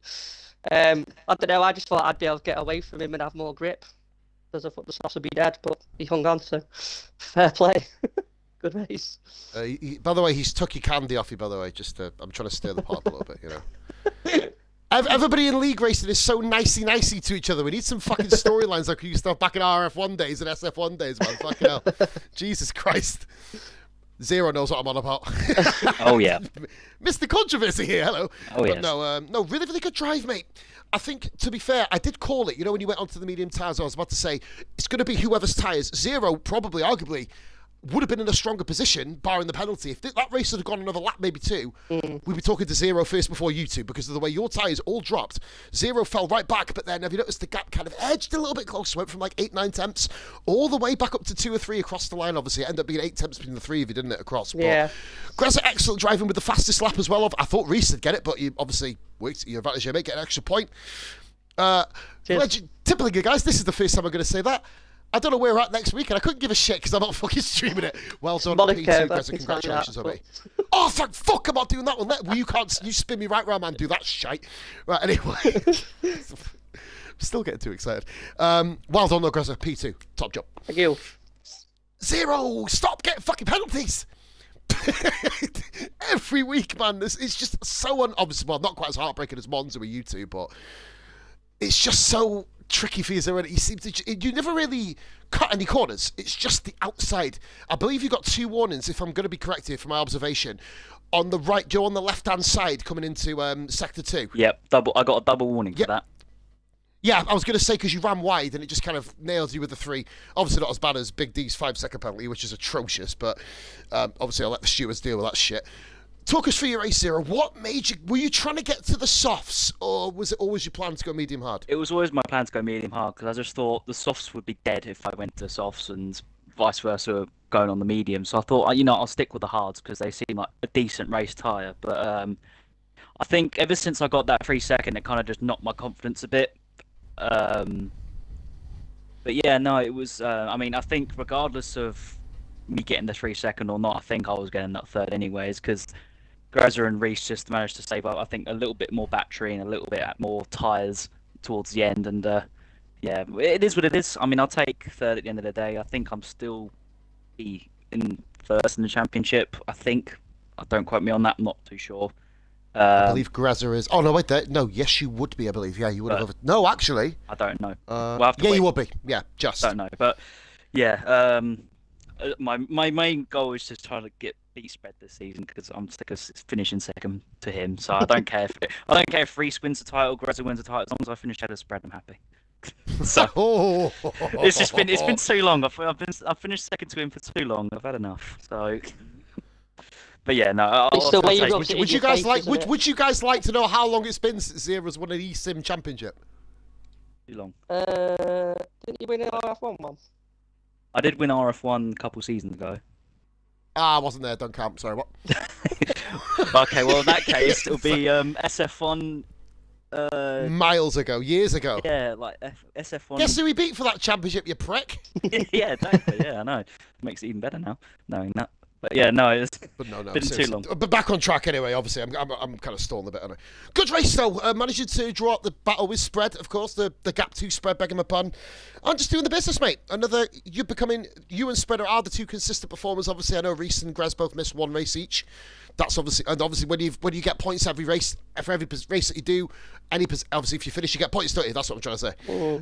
Um, I don't know. I just thought I'd be able to get away from him and have more grip, because I thought the softs would be dead. But he hung on, so fair play. Good race. Uh, he- by the way, he's took your candy off you. By the way, just to, I'm trying to stir the pot a little bit, you know. Ev- Everybody in league racing is so nicey nicey to each other. We need some fucking storylines like we used to have back in RF1 days and SF1 days, man. Fucking hell. Jesus Christ. Zero knows what I'm on about. Oh yeah. Mr. Controversy here, hello. Oh, but yes. no, um, no, really, really good drive, mate. I think, to be fair, I did call it. You know, when you went onto the medium tyres, I was about to say it's going to be whoever's tyres. Zero, probably, arguably, would have been in a stronger position, barring the penalty. If that race had gone another lap, maybe two, we'd be talking to Zero first before you two because of the way your tyres all dropped. Zero fell right back, but then have you noticed the gap kind of edged a little bit closer? Went from like eight, nine tenths all the way back up to two or three across the line. Obviously, it ended up being eight tenths between the three of you, didn't it? Across. But Yeah. Grezza, excellent driving with the fastest lap as well. Of I thought Reese would get it, but you obviously worked your advantage. You may get an extra point. Uh, legend, typically, guys, this is the first time I'm going to say that. I don't know where we're at next week, and I couldn't give a shit because I'm not fucking streaming it. Well done, Monaco, P2. that's congratulations on me. Oh, fuck, fuck, I'm not doing that one. Well, you can't, you spin me right round, man. Do that shite. Right, anyway. Still getting too excited. Um, well done, though, Grezza. P2. Top job. Thank you. Zero! Stop getting fucking penalties! Every week, man. This it's just so un obviously well, not quite as heartbreaking as Monza with you two, but it's just so tricky for you already. You seem to you never really cut any corners. It's just the outside. I believe you got two warnings, if I'm going to be correct here from my observation. On the right, Joe, on the left-hand side, coming into um, sector two. Yep. Double. I got a double warning for that. Yeah, I was going to say because you ran wide and it just kind of nailed you with the three. Obviously, not as bad as Big D's five second penalty, which is atrocious, but um, obviously, I'll let the stewards deal with that shit. Talk us through your race, Zero. What made you. Were you trying to get to the softs, or was it always your plan to go medium hard? It was always my plan to go medium hard because I just thought the softs would be dead if I went to softs and vice versa going on the medium. So I thought, you know, I'll stick with the hards because they seem like a decent race tire. But um, I think ever since I got that three second, it kind of just knocked my confidence a bit. Um, but yeah, no, it was. Uh, I mean, I think regardless of me getting the three second or not, I think I was getting that third anyways because Grazer and Reese just managed to save up, I think, a little bit more battery and a little bit more tyres towards the end. And uh, yeah, it is what it is. I mean, I'll take third at the end of the day. I think I'm still be in first in the championship. I think. I don't quote me on that. I'm not too sure. Um, I believe Grazer is. Oh no, wait there. No, yes, you would be. I believe. Yeah, you would have. No, actually. I don't know. Uh, We'll yeah, wait. you would be. Yeah, just. I don't know, but yeah, um, uh, my my main goal is to try to get beat spread this season because I'm sick of s- finishing second to him. So I don't care if I don't care if Reese wins the title, Grezza wins the title. As long as I finish head of spread, I'm happy. so Oh. it's just been it's been too long. I've, I've been I've finished second to him for too long. I've had enough. So. But yeah, no. I'll, I'll way you Would, it would you guys face, like? Would, would you guys like to know how long it's been since Zero's won an eSIM championship? too long. Uh, didn't you win an RF1 one? I did win RF1 a couple seasons ago. Ah, I wasn't there. Don't count. Sorry, what? okay, well in that case it'll be um, SF1. Uh, Miles ago, years ago. yeah, like F- SF1. Guess who he beat for that championship? You prick. yeah, exactly. Yeah, I know. Makes it even better now knowing that. But yeah, no, it's But no, no, Been too long. But back on track anyway. Obviously, I'm, I'm, I'm kind of stalling a bit on it. Good race though. Uh, managing to draw up the battle with spread, of course, the the gap to spread, begging my pardon. I'm just doing the business, mate. Another, you're becoming. You and Spreader are the two consistent performers. Obviously, I know Reese and Graz both missed one race each. That's obviously, and obviously when you when you get points every race, for every race that you do, any obviously if you finish, you get points, don't you? That's what I'm trying to say.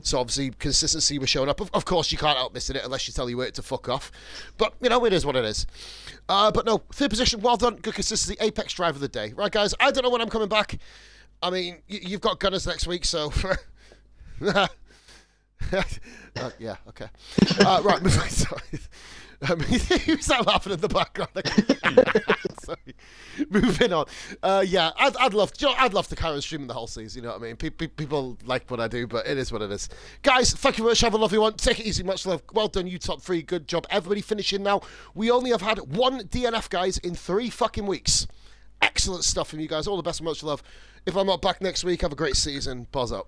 So obviously consistency was showing up. Of, of course, you can't help missing it unless you tell your work to fuck off. But you know, it is what it is. Uh, but no, third position, well done, good consistency, apex driver of the day. Right, guys, I don't know when I'm coming back. I mean, y- you've got Gunners next week, so. uh, yeah, okay. Uh, right, sorry. Um, who's that laughing in the background? sorry. Moving on. Uh, yeah, I'd, I'd love, know, I'd love to carry on streaming the whole season. You know what I mean? Pe- pe- people like what I do, but it is what it is. Guys, thank you very much. Have a lovely one. Take it easy. Much love. Well done, you top three. Good job. Everybody finishing now. We only have had one DNF, guys, in three fucking weeks. Excellent stuff from you guys. All the best much love. If I'm not back next week, have a great season. Pause out.